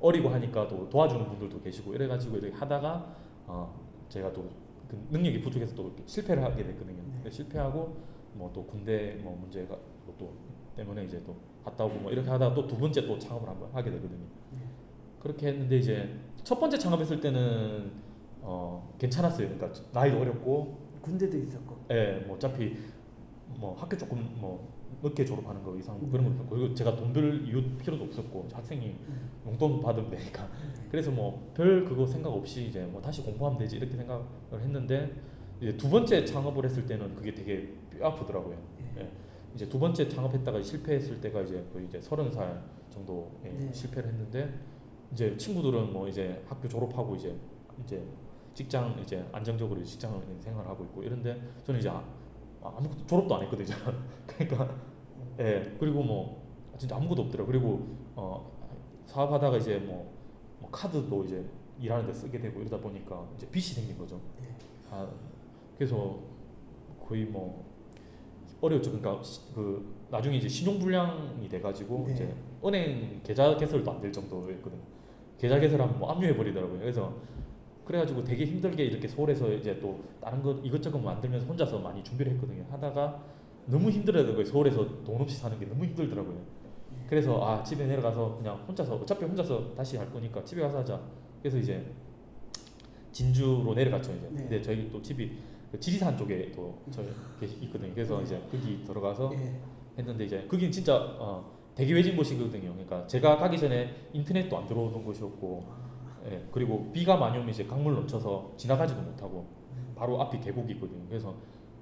어리고 하니까 또 도와주는 분들도 계시고 이래가지고 이렇게 하다가 어 제가 또 그 능력이 부족해서 또 실패를 하게 됐거든요. 네. 실패하고 뭐 또 군대 뭐 문제가 또 때문에 이제 또 갔다 오고 뭐 이렇게 하다가 또 두 번째 또 창업을 한번 하게 되거든요. 네. 그렇게 했는데 이제 첫 번째 창업했을 때는 어 괜찮았어요. 그러니까 나이도 어렸고 군대도 있었고. 예, 뭐 어차피 뭐 학교 조금 뭐 늦게 졸업하는 거 이상 그런 거 없고 그리고 제가 돈 벌 이유 필요도 없었고 학생이 음. 용돈 받으면 되니까 그래서 뭐 별 그거 생각 없이 이제 뭐 다시 공부하면 되지 이렇게 생각을 했는데 이제 두 번째 창업을 했을 때는 그게 되게 뼈 아프더라고요. 네. 예. 이제 두 번째 창업했다가 실패했을 때가 이제 거의 이제 서른 살 정도에 네. 실패를 했는데 이제 친구들은 뭐 이제 학교 졸업하고 이제 이제 직장 이제 안정적으로 직장을 생활하고 있고 이런데 저는 이제 아, 아무것도 졸업도 안 했거든요. 그러니까 예 그리고 뭐 진짜 아무것도 없더라고. 그리고 어 사업하다가 이제 뭐, 뭐 카드도 이제 일하는데 쓰게 되고 이러다 보니까 이제 빚이 생긴 거죠. 네. 아 그래서 거의 뭐 어려웠죠. 그러니까 시- 그 나중에 이제 신용 불량이 돼가지고 네. 이제 은행 계좌 개설도 안 될 정도였거든요. 계좌 개설하면 뭐 압류해 버리더라고요. 그래서 그래가지고 되게 힘들게 이렇게 서울에서 이제 또 다른 것 이것저것 만들면서 혼자서 많이 준비를 했거든요. 하다가 너무 힘들어요. 서울에서 돈 없이 사는 게 너무 힘들더라고요. 그래서 아 집에 내려가서 그냥 혼자서 어차피 혼자서 다시 할 거니까 집에 가서 하자. 그래서 이제 진주로 내려갔죠 이제. 네. 근데 저희 또 집이 그 지리산 쪽에 또 저희 계시 있거든요. 그래서 이제 거기 들어가서 예. 했는데 이제 거긴 진짜 어, 되게 외진 곳이거든요. 그러니까 제가 가기 전에 인터넷도 안 들어오던 곳이었고, 예, 그리고 비가 많이 오면 이제 강물 넘쳐서 지나가지도 못하고 바로 앞이 계곡이 있거든요. 그래서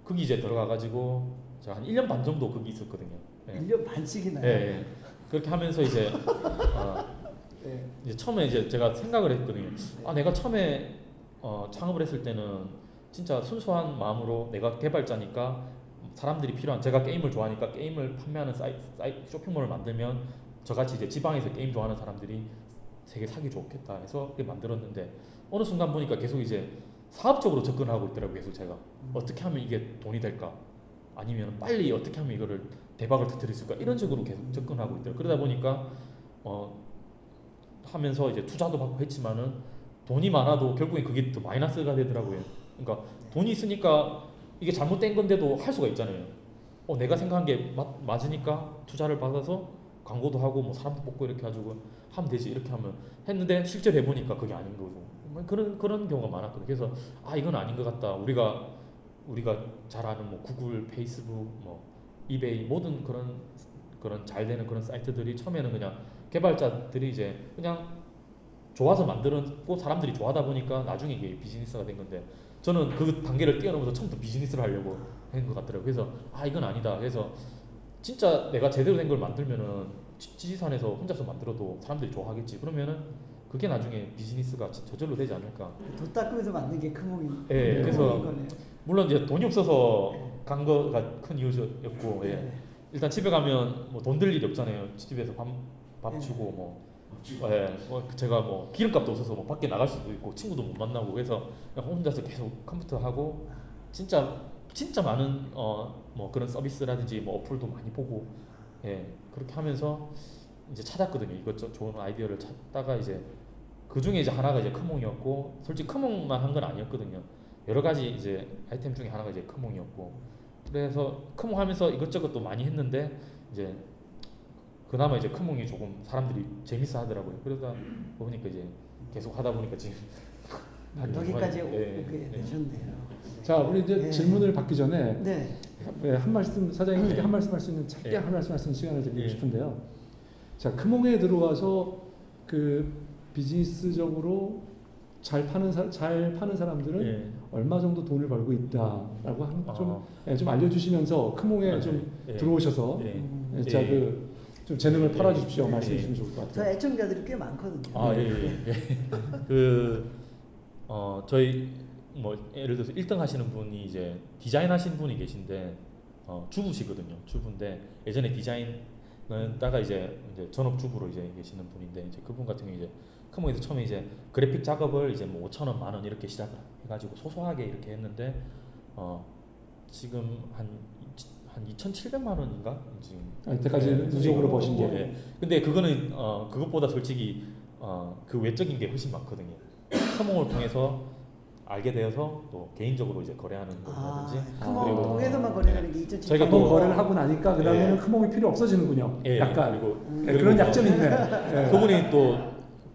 거기 이제 들어가가지고 제가 한 1년 반 정도 거기 있었거든요. 예. 1년 반씩이나. 예, 예. 그렇게 하면서 이제 어, 예. 이제 처음에 이제 제가 생각을 했거든요. 아 내가 처음에 어, 창업을 했을 때는 진짜 순수한 마음으로 내가 개발자니까 사람들이 필요한 제가 게임을 좋아하니까 게임을 판매하는 사이, 사이 쇼핑몰을 만들면 저같이 이제 지방에서 게임 좋아하는 사람들이 되게 사기 좋겠다 해서 만들었는데 어느 순간 보니까 계속 이제 사업적으로 접근하고 있더라고요 계속 제가. 어떻게 하면 이게 돈이 될까? 아니면 빨리 어떻게 하면 이거를 대박을 터뜨릴 수 있을까? 이런 식으로 계속 접근하고 있더라고요. 그러다 보니까 어 하면서 이제 투자도 받고 했지만은 돈이 많아도 결국엔 그게 더 마이너스가 되더라고요. 그러니까 돈이 있으니까 이게 잘못된 건데도 할 수가 있잖아요 어 내가 생각한 게 맞, 맞으니까 투자를 받아서 광고도 하고 뭐 사람도 뽑고 이렇게 가지고 하면 되지 이렇게 하면 했는데 실제로 해보니까 그게 아닌 거고 뭐 그런 그런 경우가 많았거든요. 그래서 아 이건 아닌 것 같다. 우리가 우리가 잘 아는 뭐 구글, 페이스북, 뭐 이베이 모든 그런 그런 잘 되는 그런 사이트들이 처음에는 그냥 개발자들이 이제 그냥 좋아서 만들었고 사람들이 좋아하다 보니까 나중에 이게 비즈니스가 된 건데 저는 그 단계를 뛰어넘어서 처음부터 비즈니스를 하려고 한것 같더라고요. 그래서 아 이건 아니다. 그래서 진짜 내가 제대로 된 걸 만들면은 지- 지지산에서 혼자서 만들어도 사람들이 좋아하겠지. 그러면은 그게 나중에 비즈니스가 저- 저절로 되지 않을까. 돈 닦으면서 만든 게 크몽이. 예, 그래서 거네. 물론 이제 돈이 없어서 간 거가 큰 이유였고, 예. 네. 일단 집에 가면 뭐 돈 들 일이 없잖아요. 집에서 밥, 밥 네. 주고 뭐, 예, 뭐 제가 뭐 기름값도 없어서 뭐 밖에 나갈 수도 있고 친구도 못 만나고 그래서 혼자서 계속 컴퓨터 하고 진짜 진짜 많은 어 뭐 그런 서비스라든지 뭐 어플도 많이 보고 예 그렇게 하면서 이제 찾았거든요. 이것저것 좋은 아이디어를 찾다가 이제 그 중에 이제 하나가 이제 크몽이었고 솔직히 크몽만 한 건 아니었거든요. 여러 가지 이제 아이템 중에 하나가 이제 크몽이었고 그래서 크몽 하면서 이것저것 또 많이 했는데 이제 그나마 이제 크몽이 조금 사람들이 재밌어 하더라고요. 그러다 보니까 이제 계속 하다 보니까 지금 여기까지 예, 오게 예. 되셨네요. 자, 우리 이제 예. 질문을 받기 전에 네. 예, 한 말씀 사장님께 한 말씀 할 수 있는 짧게 예. 한 말씀 할 수 있는 시간을 드리고 예. 싶은데요. 자, 크몽에 들어와서 그 비즈니스적으로 잘 파는 사, 잘 파는 사람들은 예. 얼마 정도 돈을 벌고 있다라고 한, 좀, 어, 예, 좀 알려주시면서 크몽에 아, 좀 예. 들어오셔서 예. 자, 예. 그, 좀 재능을 예. 팔아주십시오. 예. 말씀해 주시면 좋을 것저 같아요. 애청자들이 꽤 많거든요. 아, 예, 예, 예. 그, 어, 저희, 뭐, 예를 들어서 1등 하시는 분이 이제 디자인 하시는 분이 계신데, 어, 주부시거든요. 주부인데, 예전에 디자인은 따가 이제, 이제 전업 주부로 이제 계시는 분인데, 이제 그분 같은 경우 이제, 크모에서 처음에 이제 그래픽 작업을 이제 뭐 5천 원, 만 원 이렇게 시작을 해가지고 소소하게 이렇게 했는데, 어, 지금 한, 한 2,700만 원인가? 지금. 아, 이때까지 예, 누적으로 버신 게. 예. 근데 그거는 어 그것보다 솔직히 어 그 외적인 게 훨씬 많거든요. 커몽을 통해서 알게 되어서 또 개인적으로 이제 거래하는 아, 거라든지 크몽 그리고 통해서만 거래하는 게 2,700. 저희가 한번 또- 거래를 하고 나니까 그 다음에는 예. 크몽이 필요 없어지는군요. 예, 약간 그리고 음. 예, 그리고 그런 뭐- 약점이 있네. 예. 그분이 또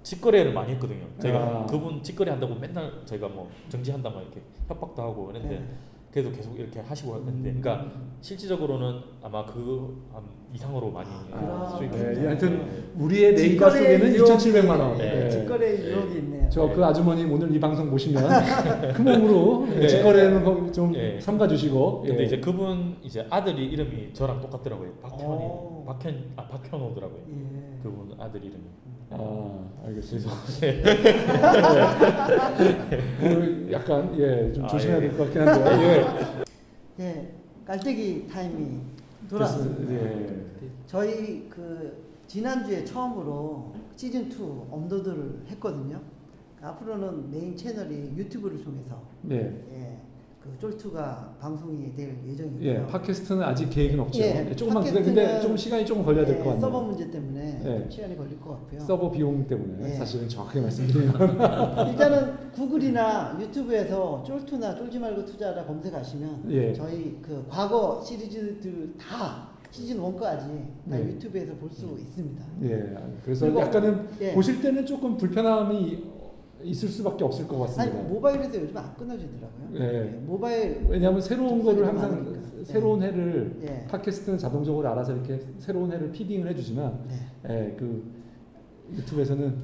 직거래를 많이 했거든요. 저희가 아. 그분 직거래 한다고 맨날 저희가 뭐 정지한다고 이렇게 협박도 하고 그랬는데 네. 그래도 계속 이렇게 하시고 했는데 음. 그러니까 실질적으로는 아마 그한 이상으로 많이 아, 수익이 예, 굉장히- 하여튼 우리의 네이버 속에는 유혹이- 2,700만 원. 네. 예. 직거래 예. 유혹이 있네요. 저 그 아주머니 오늘 이 방송 보시면 크몽으로 네. 직거래는 거- 좀 예. 삼가 주시고. 근데 이제 그분 이제 아들이 이름이 저랑 똑같더라고요. 오. 박현, 아 박현호더라고요. 예. 그분 아들 이름이. 아, 알겠습니다. 오늘 약간 예, 좀 아, 조심해야 예. 될것 같긴 한데. 예. 예. 깔때기 타임이 돌아왔습니다. 예. 저희 그 지난주에 처음으로 시즌 2 업로드를 했거든요. 앞으로는 메인 채널이 유튜브를 통해서 네. 예. 그 쫄투가 방송이 될 예정이고요. 예, 팟캐스트는 아직 계획은 없죠. 예, 예, 조금만. 근데 좀 시간이 조금 걸려야 될것 예, 같네요. 서버 문제 때문에 예. 좀 시간이 걸릴 것 같고요. 서버 비용 때문에 예. 사실은 정확하게 말씀드리면 일단은 구글이나 유튜브에서 쫄투나 쫄지 말고 투자라 검색하시면 예. 저희 그 과거 시리즈들 다 시즌 1까지 다 네. 유튜브에서 볼 수 있습니다. 예, 그래서 약간은 예. 보실 때는 조금 불편함이 있을 수밖에 없을 것 아니 같습니다. 모바일에서 요즘 안 끊어지더라고요. 예. 모바일 왜냐하면 새로운 거를 항상 많으니까. 새로운 해를 예. 팟캐스트는 자동적으로 알아서 이렇게 새로운 해를 피딩을 해주지만 네. 예, 그 유튜브에서는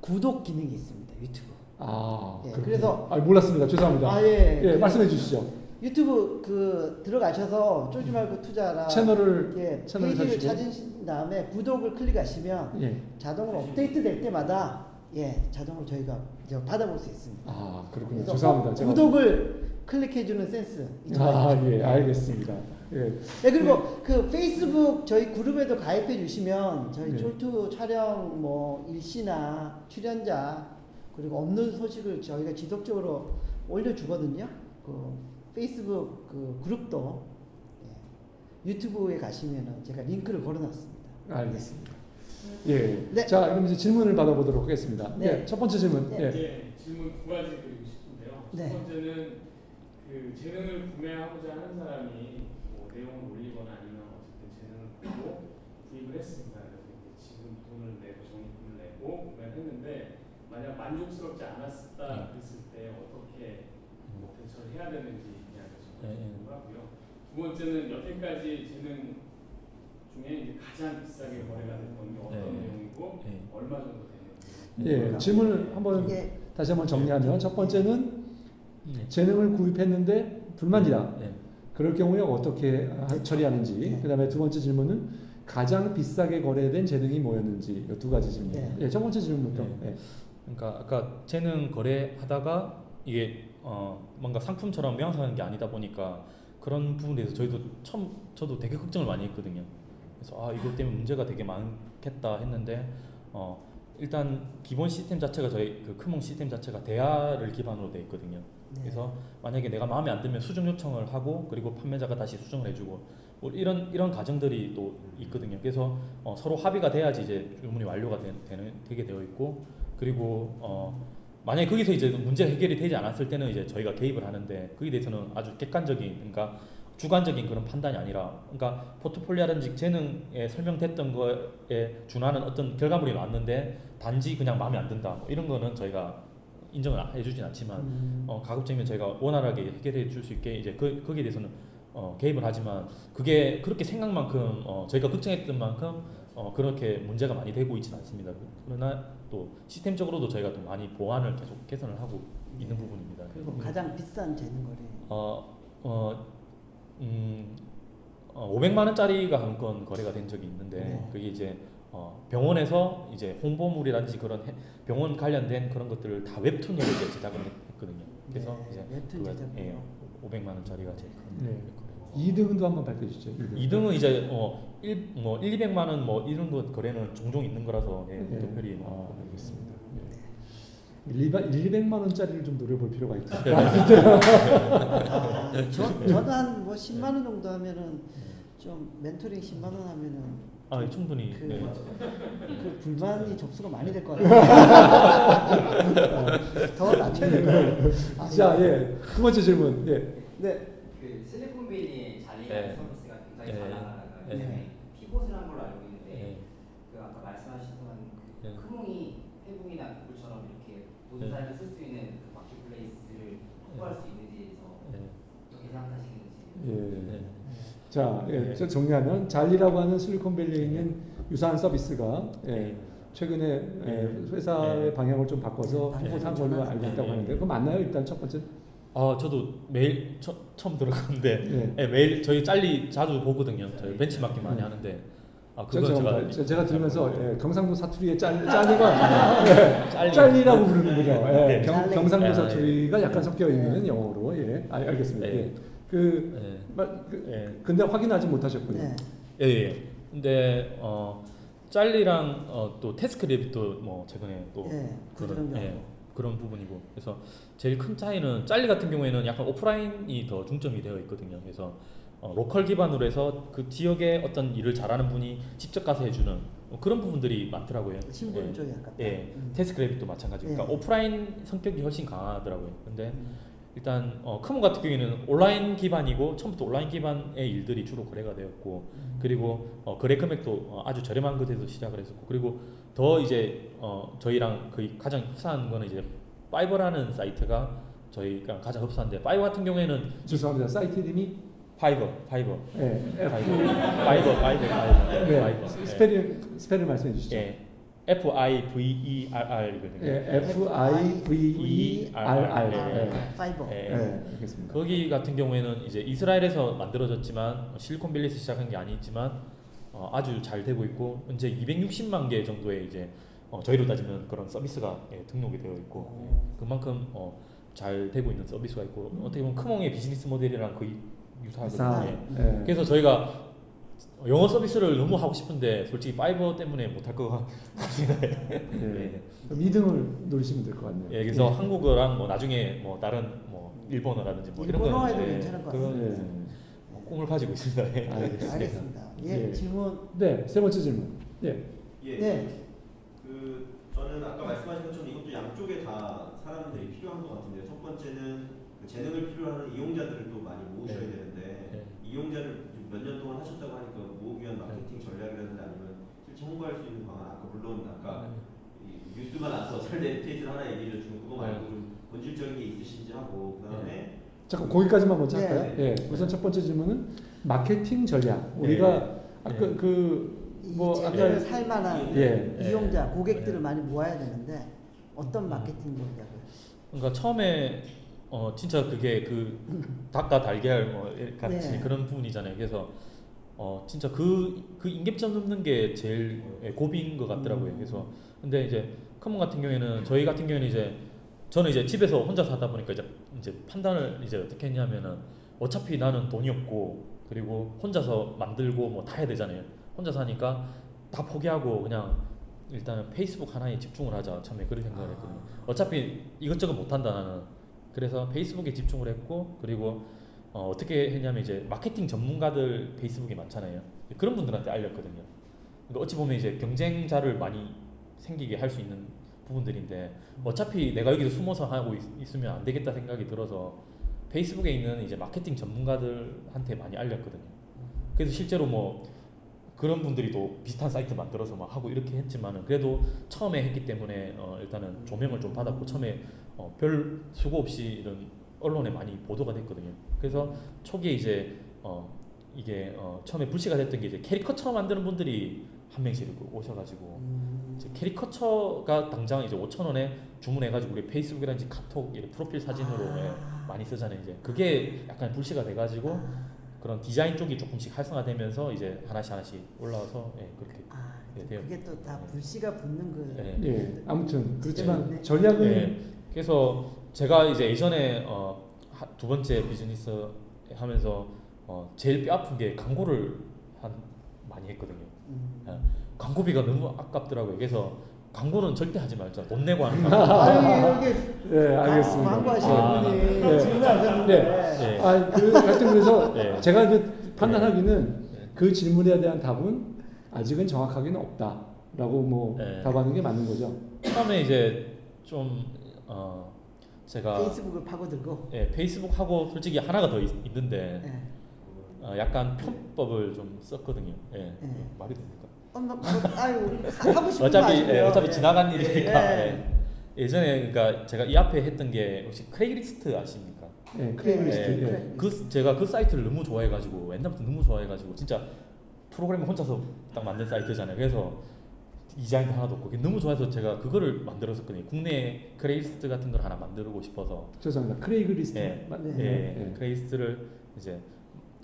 구독 기능이 있습니다. 유튜브. 아 예, 그렇군요. 그래서- 아, 몰랐습니다. 죄송합니다. 아 예. 예, 그 말씀해 주시죠. 유튜브 그 들어가셔서 쫄지 말고 투자라 채널을 예, 채널을 페이지를. 찾으신 다음에 구독을 클릭하시면 예. 자동으로 업데이트 될 때마다 예 자동으로 저희가 이제 받아볼 수 있습니다. 아 그렇군요. 죄송합니다. 제가 구독을 클릭해주는 센스. 아 예 알겠습니다. 예. 네 그리고 그 페이스북 저희 그룹에도 가입해 주시면 저희 네. 쫄투 촬영 뭐 일시나 출연자 그리고 없는 소식을 저희가 지속적으로 올려주거든요. 그 페이스북 그 그룹도 예. 유튜브에 가시면은 제가 링크를 걸어놨습니다. 알겠습니다. 예. 네. 자 그럼 이제 질문을 받아보도록 하겠습니다. 네. 예, 첫 번째 질문. 네. 예. 예, 질문 두 가지 드리고 싶은데요. 네. 첫 번째는 그 재능을 구매하고자 하는 사람이 뭐 내용을 올리거나 아니면 어쨌든 재능을 보고 구입을 했습니다. 그래서 지금 돈을 내고 적립금을 내고 구매를 했는데 만약 만족스럽지 않았다 그랬을 때 어떻게 뭐 대처를 해야 되는지 이야기를 좀 네, 네. 궁금하고요. 두 번째는 여태까지 재능 중에 이제 가장 비싸게 거래가 됐던 게 어떤 네. 내용이고 네. 얼마 정도 되는지 예, 질문을 한번 다시 한번 정리하면 첫 번째는 네. 재능을 구입했는데 불만이다. 네. 그럴 경우에 어떻게 하- 처리하는지. 네. 그다음에 두 번째 질문은 가장 비싸게 거래된 재능이 뭐였는지. 이두 가지 질문. 네. 예, 첫 번째 질문부터. 네. 예. 그러니까 아까 재능 거래하다가 이게 어 뭔가 상품처럼 명확한 게 아니다 보니까 그런 부분에 대해서 저희도 처음 저도 되게 걱정을 많이 했거든요. 그래서 아 이것 때문에 문제가 되게 많겠다 했는데 어 일단 기본 시스템 자체가 저희 그 크몽 시스템 자체가 대화를 기반으로 돼 있거든요. 네. 그래서 만약에 내가 마음에 안 들면 수정 요청을 하고 그리고 판매자가 다시 수정을 해주고 뭐 이런 이런 과정들이 또 있거든요. 그래서 어, 서로 합의가 돼야지 이제 주문이 완료가 되, 되는 되게 되어 있고 그리고 어, 만약에 거기서 이제 문제가 해결이 되지 않았을 때는 이제 저희가 개입을 하는데 거기에 대해서는 아주 객관적인 그러니까 주관적인 그런 판단이 아니라 그러니까 포트폴리오라든지 재능에 설명됐던 거에 준하는 어떤 결과물이 나왔는데 단지 그냥 마음에 안 든다 뭐 이런 거는 저희가 인정을 해주진 않지만 음, 어, 가급적이면 저희가 원활하게 해결해 줄 수 있게 이제 그 거기에 대해서는 어, 개입을 하지만 그게 그렇게 생각만큼 어, 저희가 걱정했던 만큼 어, 그렇게 문제가 많이 되고 있지는 않습니다. 그러나 또 시스템적으로도 저희가 또 많이 보완을 계속 개선을 하고 있는 부분입니다. 그리고 가장 비싼 재능 거래. 어, 어, 음, 어, 500만 원짜리가 한 건 거래가 된 적이 있는데 네. 그게 이제 어, 병원에서 이제 홍보물이라든지 그런 해- 병원 관련된 그런 것들을 다 웹툰으로 이제 제작을 했- 했거든요. 그래서 네, 이제 웹툰 제작으로. 예, 500만 원짜리가 제일 큰 네. 거래고. 2등도 한번 밝혀 주시죠. 2등 은 이제 어, 1, 뭐 1, 200만 원 뭐 이런 거 거래는 종종 있는 거라서 예, 네. 특별히 뭐 아, 알겠습니다. 예. 1, 200만 원짜리를 좀 노려볼 필요가 있다. 아, 저, 저도 한뭐 10만 원 정도 하면은 좀 멘토링 10만 원 하면은 아 충분히 그, 네. 그 불만이 접수가 많이 될 것 같아요. 더 낮춰야 될것 같아요. 아, 자, 예. 두 번째 질문. 예. 네. 그 실리콘밸리 자리가 네. 서비스가 굉장히 네. 잘 나가는 네. 피봇을 한 걸로 알고 있는데 네. 그 아까 말씀하셨던 그 네. 크몽이 페북이나 구글처럼 이렇게 모든 네. 사람이 쓸 수 있는 그 마켓플레이스를 확보할 수 있는지에 대해서 네. 어떻게 생각하시는지 예. 네. 자, 예. 네. 저 정리하면 잘리라고 하는 실리콘밸리에 있는 유사한 서비스가 예. 네. 최근에 예, 네. 회사의 네. 방향을 좀 바꿔서 네. 홍보한 걸로 네. 알고 있다고 네. 하는데 그거 맞나요? 일단 첫 번째. 아 저도 매일 처, 처음 들어갔는데 예. 예, 매일 저희 짤리 자주 보거든요. 저희 벤치마킹 많이 네. 하는데 아 저, 그거 제가, 제가 제가, 들으면서 예, 경상도 사투리의 짤, 짤리가 예, 짤리. 짤리라고 부르는군요. 예. 경. 경상도 예, 사투리가 약간 예. 섞여 있는 영어로 예, 아, 알겠습니다. 네. 예. 그, 예. 마, 그 예. 근데 확인하지 못하셨군요. 네. 예, 예. 근데 어 짤리랑 어, 또 테스크랩도 뭐 최근에 또 예, 그런 예, 그런 부분이고 그래서 제일 큰 차이는 짤리 같은 경우에는 약간 오프라인이 더 중점이 되어 있거든요. 그래서 어, 로컬 기반으로 해서 그 지역에 어떤 일을 잘하는 분이 직접 가서 해주는 뭐 그런 부분들이 많더라고요. 예. 쪽에 가깝다. 예, 음. 테스크랩도 마찬가지고, 그러니까 예. 오프라인 성격이 훨씬 강하더라고요. 근데 음. 일단 어, 크몬 같은 경우에는 온라인 기반이고 처음부터 온라인 기반의 일들이 주로 거래가 되었고 음. 그리고 어, 거래 금액도 어, 아주 저렴한 것에서 시작을 했었고 그리고 더 이제 어, 저희랑 거의 가장 흡사한 거는 이제 Fiverr라는 사이트가 저희가 가장 흡사한데 Fiverr 같은 경우에는 죄송합니다. 사이트 이름이? 파이버 파이버. 예, F, 파이버. 파이버 파이버 파이버. 네, 파이버. 스펠을 스펠을 말씀해 주시죠. 예, F I V E R R이거든요. 예, F I V E R R. 예. 예. Fiverr. 예. 예, 알겠습니다. 거기 같은 경우에는 이제 이스라엘에서 만들어졌지만 실리콘밸리에서 시작한 게 아니지만 어, 아주 잘 되고 있고 현재 260만 개 정도의 이제 어, 저희로 따지면 그런 서비스가 예, 등록이 되어 있고 오. 예, 그만큼 어, 잘 되고 있는 서비스가 있고 어떻게 보면 크몽의 비즈니스 모델이랑 거의 유사하거든요. 유사. 예. 예. 그래서 저희가 영어 서비스를 너무 하고 싶은데 솔직히 파이버 때문에 못할 것 같습니다. 예. 그럼 2등을 노리시면 될 것 같네요. 예, 그래서 한국어랑 뭐 나중에 뭐 다른 뭐 일본어라든지 뭐 이런 일본어 거는 해도 예, 괜찮을 것 그런 같습니다. 뭐 꿈을 가지고 있습니다. 예. 알겠습니다. 알겠습니다. 예, 예. 질문. 네, 세 번째 질문. 예. 예. 네. 그 저는 아까 말씀하신 것처럼 이것도 양쪽에 다 사람들이 필요한 것 같은데요. 첫 번째는 그 재능을 필요로 하는 이용자들을 또 많이 모으셔야 네. 되는데 네. 이용자를 몇 년 동안 하셨다고 하니까 위한 마케팅 전략이라든지 아니면 실제 홍보할 수 있는 방안 아까 물론 아까 이 뉴스만 나서 잘된 케이스를 하나 얘기해 주시면 그거 말고 네. 좀 본질적인 게 있으신지 하고 그다음에 잠깐 거기까지만 먼저 네. 할까요? 예. 우선 첫 번째 질문은 마케팅 전략. 우리가 아까 네. 그뭐 이 아까 살만한 예. 이용자, 예. 고객들을 많이 모아야 되는데 어떤 마케팅 전략을? 그러니까 처음에 어 진짜 그게 그 닭과 달걀 뭐 같이 네. 그런 부분이잖아요. 그래서 어 진짜 그그 임계점 넘는 게 제일 예, 고비인 것 같더라고요. 음. 그래서 근데 이제 크몽 같은 경우에는 저희 같은 경우에는 이제 저는 이제 집에서 혼자 사다 보니까 이제 이제 판단을 이제 어떻게 했냐면은 어차피 나는 돈이 없고 그리고 혼자서 만들고 뭐 다 해야 되잖아요. 혼자 사니까 다 포기하고 그냥 일단은 페이스북 하나에 집중을 하자 처음에 그렇게 생각을 했거든요. 어차피 이것저것 못한다 나는. 그래서 페이스북에 집중을 했고 그리고 어, 어떻게 했냐면 이제 마케팅 전문가들 페이스북에 많잖아요. 그런 분들한테 알렸거든요. 그러니까 어찌 보면 이제 경쟁자를 많이 생기게 할 수 있는 부분들인데 어차피 내가 여기서 숨어서 하고 있, 으면안 되겠다 생각이 들어서 페이스북에 있는 이제 마케팅 전문가들한테 많이 알렸거든요. 그래서 실제로 뭐 그런 분들이 또 비슷한 사이트 만들어서 막 하고 이렇게 했지만은 그래도 처음에 했기 때문에 어 일단은 조명을 좀 받았고 처음에 어 별 수고 없이 이런 언론에 많이 보도가 됐거든요. 그래서 초기에 이제 어 이게 어 처음에 불씨가 됐던 게 이제 캐리커처 만드는 분들이 한 명씩 오셔가지고 음, 이제 캐리커처가 당장 이제 5천 원에 주문해가지고 우리 페이스북이라든지 카톡 이런 프로필 사진으로 아. 예, 많이 쓰잖아요. 이제 그게 약간 불씨가 돼가지고 그런 디자인 쪽이 조금씩 활성화되면서 이제 하나씩 하나씩 올라와서 예, 그렇게 아, 예, 돼요. 그게 또 다 불씨가 붙는 그. 예. 예. 아무튼 그렇지만 네. 전략은 예. 그래서 제가 이제 예전에 어, 하- 두 번째 비즈니스 하면서 어, 제일 뼈 아픈 게 광고를 한 많이 했거든요. 음. 예. 광고비가 너무 아깝더라고요. 그래서 광고는 절대 하지 말자. 돈 내고 하는 거. 아니 여기 네, 알겠습니다. 광고하시는 아, 분이 네. 질문하셨는데 예. 아, 그 하여튼 그래서 예. 제가 그 판단하기는 예. 그 질문에 대한 답은 아직은 정확하게는 없다라고 뭐 예. 답하는 게 맞는 거죠. 처음에 이제 좀 어, 제가 페이스북을 파고들고. 예, 페이스북 하고 솔직히 하나가 더 있, 는데 예. 어, 약간 편법을 좀 썼거든요. 예. 예. 말이 됩니까? 어, 뭐, 뭐, 아유 하- 하고 싶은 거 어차피. 예, 어차피 예. 지나간 일이니까. 예. 예. 예전에 그러니까 제가 이 앞에 했던 게 혹시 Craigslist 아십니까? 예, Craigslist. 예, 예. 그 제가 그 사이트를 너무 좋아해 가지고 옛날부터 너무 좋아해 가지고 진짜 프로그램을 혼자서 딱 만든 사이트잖아요. 그래서 디자인도 하나도 없고 너무 좋아해서 제가 그거를 만들었었거든요. 국내 Craigslist 같은 걸 하나 만들고 싶어서 죄송합니다. Craigslist. 예. 맞- 네. 예, 예. Craigslist를 이제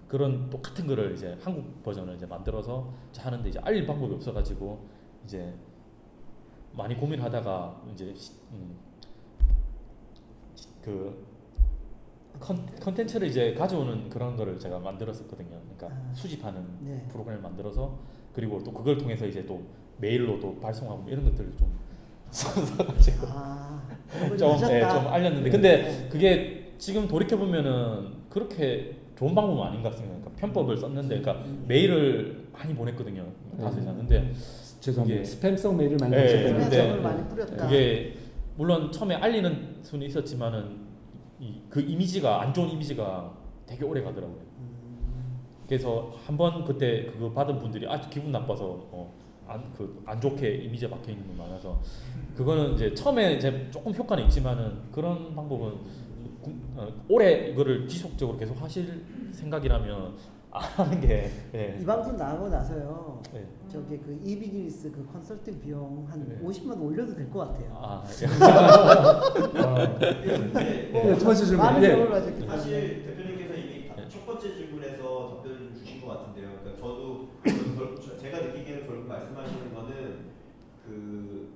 그런 똑같은 거를 이제 한국 버전을 이제 만들어서 하는데 이제 알릴 방법이 없어가지고 이제 많이 고민하다가 이제 시- 음, 그 컨, 컨텐츠를 이제 가져오는 그런 거를 제가 만들었었거든요. 그러니까 아. 수집하는 네. 프로그램을 만들어서 그리고 또 그걸 통해서 이제 또 메일로 또 발송하고 이런 것들을 좀 써가지고 아, 좀. 예, 좀 알렸는데 네. 근데 그게 지금 돌이켜 보면은 그렇게 좋은 방법은 아닌 것 같습니다. 그러니까 편법을 썼는데, 그러니까 메일을 많이 보냈거든요. 다수에 샀는데 죄송합니다. 이게- 스팸성 메일을 많이 많이 뿌렸다. 그게 물론 처음에 알리는 수는 있었지만은 이, 그 이미지가 안 좋은 이미지가 되게 오래 가더라고요. 음, 그래서 한 번 그때 그거 받은 분들이 아주 기분 나빠서 어, 안, 그, 안 좋게 이미지 박혀 있는 분 많아서 그거는 이제 처음에 이제 조금 효과는 있지만은 그런 방법은 구- 어, 오래 이거를 지속적으로 계속 하실 생각이라면 안 하는 게 예. 이 방송 나가고 나서요. 예. 저기 그 이비기니스 그 컨설팅 비용 한 네. 50만 원 올려도 될 것 같아요. 아, 근데 예, 두 번째 질문. 예. 사실 대표님께서 이미 다- 네. 첫 번째 질문에서 답변을 주신 것 같은데요. 그러니까 저도 결- 저- 제가 느끼기에는 결국 말씀하시는 거는 그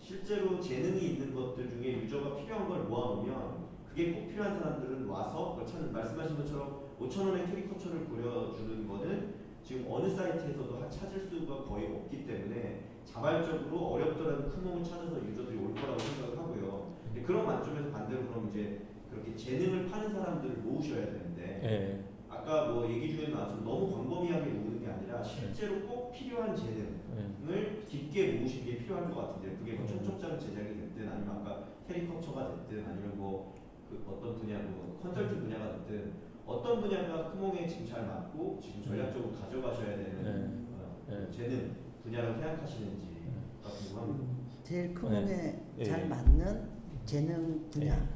실제로 재능이 있는 것들 중에 유저가 필요한 걸 모아놓으면 그게 꼭 필요한 사람들은 와서 그참 말씀하신 것처럼 5천 원의 캐리커처를 그려주는 거는 지금 어느 사이트에서도 하- 찾을 수가 거의 없기 때문에 자발적으로 어렵더라도 크몽을 찾아서 유저들이 올 거라고 생각을 하고요. 그런 관점에서 반대로 그럼 이제 그렇게 재능을 파는 사람들을 모으셔야 되는데 예. 아까 뭐 얘기 중에 나왔지만 너무 광범위하게 모으는 게 아니라 실제로 꼭 필요한 재능 예. 을 깊게 모으시는 게 필요할 것 같은데요. 그게 뭐 음. 청첩장 제작이 됐든 아니면 아까 캐리커처가 됐든 아니면 뭐 그 어떤 분야 뭐 컨설팅 분야가 됐든 어떤 분야가 크몽에 지금 잘 맞고 지금 전략적으로 가져가셔야 되는 네. 어, 네. 재능 분야라고 생각하시는지가 궁금합니다. 제일 크몽에 예. 잘 맞는 재능 분야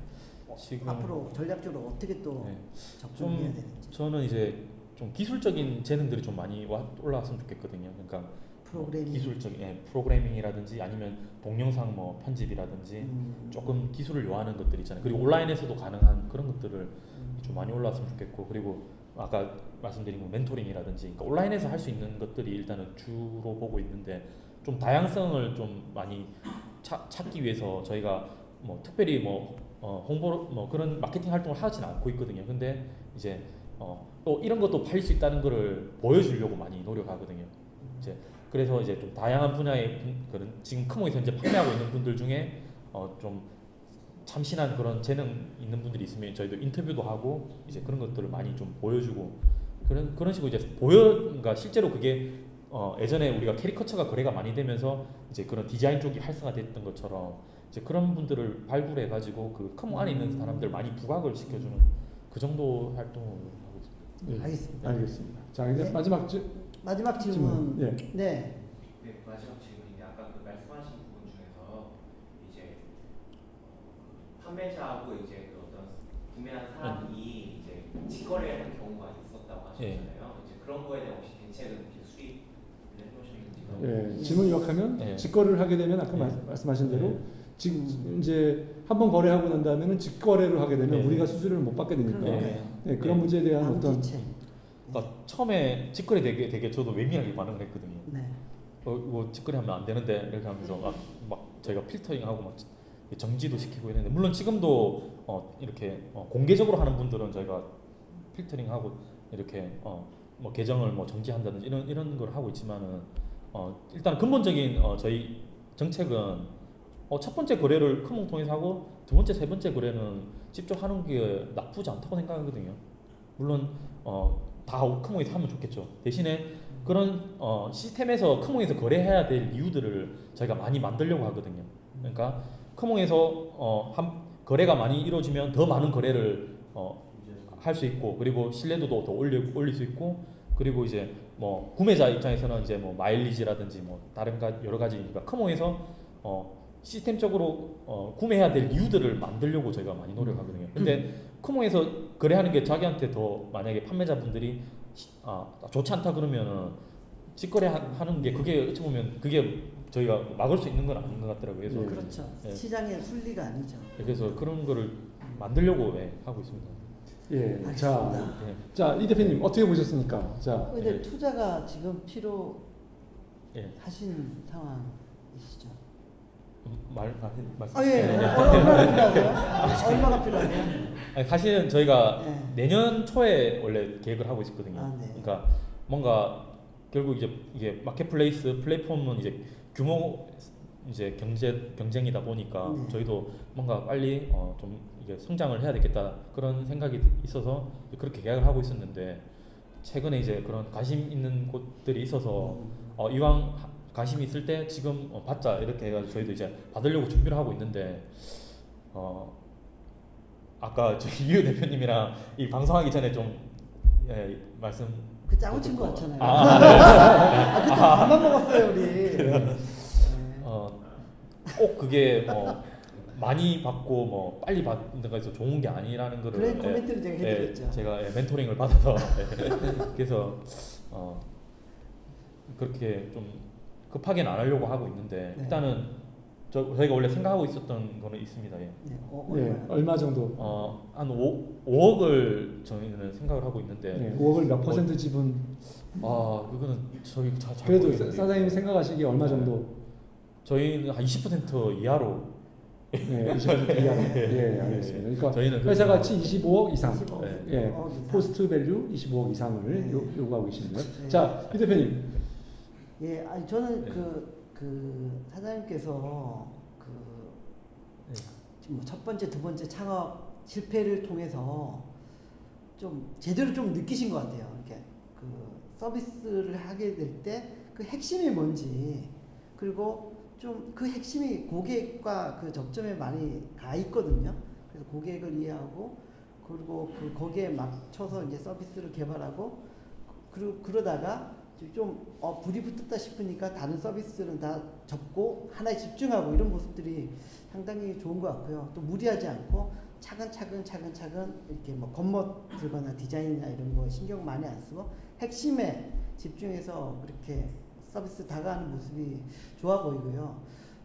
지금 앞으로 전략적으로 어떻게 또 네. 접근해야 좀 되는지 저는 이제 좀 기술적인 재능들이 좀 많이 와, 올라왔으면 좋겠거든요. 그러니까 뭐 프로그래밍 기술적인 예, 프로그래밍이라든지 아니면 동영상 뭐 편집이라든지 음, 조금 기술을 요하는 것들 있잖아요. 그리고 온라인에서도 가능한 그런 것들을 음. 좀 많이 올라왔으면 좋겠고 그리고 아까 말씀드린 뭐 멘토링이라든지 그러니까 온라인에서 할 수 있는 것들이 일단은 주로 보고 있는데 좀 다양성을 좀 많이 차, 찾기 위해서 저희가 뭐 특별히 뭐 어, 홍보 뭐 그런 마케팅 활동을 하지는 않고 있거든요. 근데 이제 어, 또 이런 것도 팔릴 수 있다는 거를 보여주려고 많이 노력하거든요. 이제 그래서 이제 좀 다양한 분야의 분, 그런 지금 크모에서 현재 판매하고 있는 분들 중에 어, 좀 참신한 그런 재능 있는 분들이 있으면 저희도 인터뷰도 하고 이제 그런 것들을 많이 좀 보여주고 그런 그런 식으로 이제 보여 그러니까 실제로 그게 어 예전에 우리가 캐리커처가 거래가 많이 되면서 이제 그런 디자인 쪽이 활성화됐던 것처럼 이제 그런 분들을 발굴해 가지고 그 크모 안에 있는 사람들 많이 부각을 시켜주는 그 정도 활동을 하고 있습니다. 예, 알겠습니다. 알겠습니다. 자 이제 네. 마지막 지, 마지막 질문 질문. 예. 네 네, 마지막 질문인데 아까 그 말씀하신 부분 중에서 이제 어, 판매자하고 이제 그 어떤 구매한 사람이 이제 직거래를 한 경우가 있었다고 하셨잖아요. 이제 그런 거에 대한 혹시 대책은 수립을 해놓으셨는지 예, 질문 요약하면 예. 직거래를 하게 되면 아까 예. 말, 말씀하신 대로 예. 직 이제 한 번 거래하고 난 다음에는 직거래를 하게 되면 예. 우리가 수수료를 못 받게 되니까. 네, 그런 예. 문제에 대한 어떤 방지책 그러니까 처음에 직거래 되게 되게 저도 예민하게 반응을 했거든요. 네 어, 이거 직거래 하면 안 되는데 이렇게 하면서 막, 막 저희가 필터링하고 막 정지도 시키고 이랬는데 물론 지금도 어, 이렇게 어, 공개적으로 하는 분들은 저희가 필터링하고 이렇게 어, 뭐 계정을 뭐 정지한다든지 이런 이런 걸 하고 있지만은 어, 일단 근본적인 어, 저희 정책은 어, 첫 번째 거래를 큰몽 통해서 하고 두 번째 세 번째 거래는 직접 하는 게 나쁘지 않다고 생각하거든요. 물론 어, 다 큰몽에서 하면 좋겠죠. 대신에 그런 어, 시스템에서 크몽에서 거래해야 될 이유들을 저희가 많이 만들려고 하거든요. 그러니까 크몽에서 어, 한, 거래가 많이 이루어지면 더 많은 거래를 어, 할 수 있고 그리고 신뢰도도 더 올리, 올릴 수 있고 그리고 이제 뭐 구매자 입장에서는 이제 뭐 마일리지라든지 뭐 다른 가 여러 가지 그러니까 크몽에서 어, 시스템적으로 어, 구매해야 될 이유들을 만들려고 저희가 많이 노력하거든요. 근데 크몽에서 거래하는 게 자기한테 더 만약에 판매자분들이 시- 아, 좋지 않다 그러면은 직거래 하- 하는 게 그게 어찌 보면 그게 저희가 막을 수 있는 건 아닌 것 같더라고요. 그래서 네. 그렇죠 예. 시장의 순리가 아니죠 그래서 그런 거를 만들려고 예, 하고 있습니다. 예, 자, 알겠습니다. 예. 자, 이 대표님 어떻게 보셨습니까? 자, 근데 예. 투자가 지금 필요 하신 예. 상황이시죠 음, 말, 말, 말씀. 아예 예, 예. 얼마나 필요하세요 얼마나 필요하세요 아니, 사실은 저희가 예. 내년 초에 원래 계획을 하고 있었거든요. 아, 네. 그러니까 뭔가 결국 이제 이게 마켓플레이스 플랫폼은 이제 규모 이제 경제 경쟁이다 보니까 네. 저희도 뭔가 빨리 어, 좀 이게 성장을 해야 되겠다 그런 생각이 있어서 그렇게 계약을 하고 있었는데 최근에 이제 그런 관심 있는 곳들이 있어서 어, 이왕 하- 관심 있을 때 지금 어, 받자. 이렇게 해가지고 저희도 이제 받으려고 준비를 하고 있는데 어, 아까 저 이유 대표님이랑 이 방송하기 전에 좀 예, 말씀 그 짜고 친거 같잖아요. 아, 아, 네. 아, 그때 밥만 먹었어요 우리. 네. 어, 꼭 그게 뭐 많이 받고 뭐 빨리 받는 거에서 좋은 게 아니라는 거를 그런 예, 코멘트를 제가 예, 해드렸죠. 제가 예, 멘토링을 받아서. 예, 그래서 어, 그렇게 좀 급하게는 안 하려고 하고 있는데 네. 일단은 저, 저희가 원래 생각하고 있었던 거는 있습니다. 예. 네, 어, 예, 얼마나? 얼마 정도? 어, 한 5, 5억을 저희는 생각을 하고 있는데 네, 5억을 몇 퍼센트 지분? 아 그거는 저희 잘, 잘 그래도 모르겠는데. 사장님이 생각하시기에 얼마 정도? 저희는 한 20% 이하로 예, 20% 이하. 예, 알겠습니다. 그러니까 저희는 그- 회사 가치 25억 이상. 25억 네. 예, 어, 이상. post value 25억 이상을 네. 요, 요구하고 계시는 거예요. 네. 자, 이 대표님. 예, 아니 저는 네. 그, 그 사장님께서 그 네. 첫 번째, 두 번째 창업 실패를 통해서 좀 제대로 좀 느끼신 것 같아요. 이렇게 그 서비스를 하게 될 때 그 핵심이 뭔지 그리고 좀 그 핵심이 고객과 그 접점에 많이 가 있거든요. 그래서 고객을 이해하고 그리고 그 거기에 맞춰서 이제 서비스를 개발하고 그리고 그러다가 좀 어, 불이 붙었다 싶으니까 다른 서비스는 다 접고 하나에 집중하고 이런 모습들이 상당히 좋은 것 같고요. 또 무리하지 않고 차근차근 차근차근 이렇게 뭐 겉멋들거나 디자인이나 이런 거 신경 많이 안 쓰고 핵심에 집중해서 그렇게 서비스 다가가는 모습이 좋아 보이고요.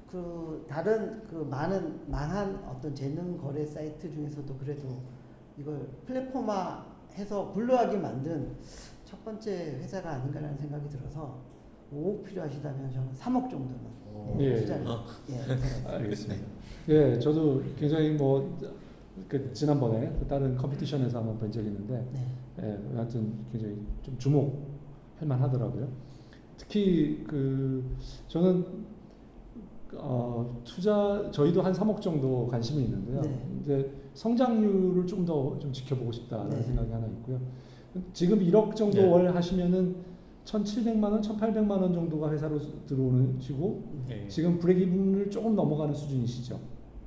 그 다른 그 많은 망한 어떤 재능 거래 사이트 중에서도 그래도 이걸 플랫폼화 해서 불러하게 만든 첫 번째 회사가 아닌가라는 생각이 들어서 5억 필요하시다면 저는 3억 정도는 예, 예. 투자를 예, 생각합니다. 알겠습니다. 예, 저도 굉장히 뭐, 그 지난번에 그 다른 컴피티션에서 한번 본 적이 있는데, 네. 예, 하여튼 굉장히 좀 주목할 만하더라고요. 특히 그, 저는, 어, 투자, 저희도 한 3억 정도 관심이 있는데요. 네. 이제 성장률을 좀 더좀 지켜보고 싶다라는 네. 생각이 하나 있고요. 지금 1억 정도 네. 월 하시면은 1,700만 원, 1,800만 원 정도가 회사로 들어오는 시고 예. 지금 브레이크이븐을 조금 넘어가는 수준이시죠?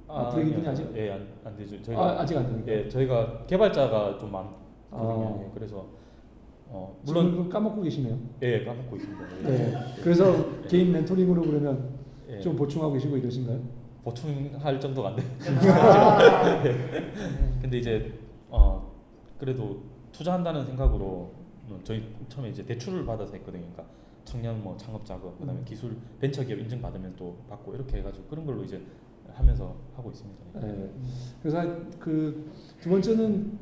아, 브레이크이븐이 아직 예, 안, 안 되죠. 저희가 아, 아직 안 됩니까? 예, 저희가 개발자가 좀 많거든요. 아. 예, 그래서 어, 물론 까먹고 계시네요. 예, 까먹고 있습니다. 예. 네. 그래서 개인 멘토링으로 그러면 예. 좀 보충하고 계시고 이러신가요? 보충할 정도가 안 돼. 아, 근데 이제 어 그래도 투자한다는 생각으로 저희 처음에 이제 대출을 받아서 했거든요. 그러니까 청년 뭐 창업 작업 그다음에 음. 기술 벤처 기업 인증 받으면 또 받고 이렇게 해가지고 그런 걸로 이제 하면서 하고 있습니다. 네. 그래서 그 두 번째는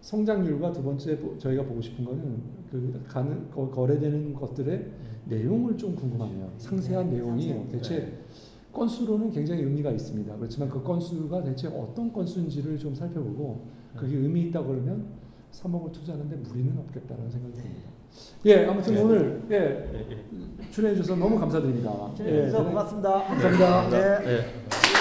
성장률과 두 번째 보- 저희가 보고 싶은 거는 그 가는 거, 거래되는 것들의 내용을 좀 궁금하네요. 상세한 네, 내용이 상세한 대체 네. 건수로는 굉장히 의미가 있습니다. 그렇지만 그 건수가 대체 어떤 건수인지를 좀 살펴보고 그게 의미 있다 그러면 3억을 투자하는데 무리는 없겠다는 생각이 네. 듭니다. 예, 아무튼 네. 오늘 예, 예, 예. 출연해 주셔서 너무 감사드립니다. 출연해 주셔서 예, 고맙습니다. 감사합니다. 네. 예.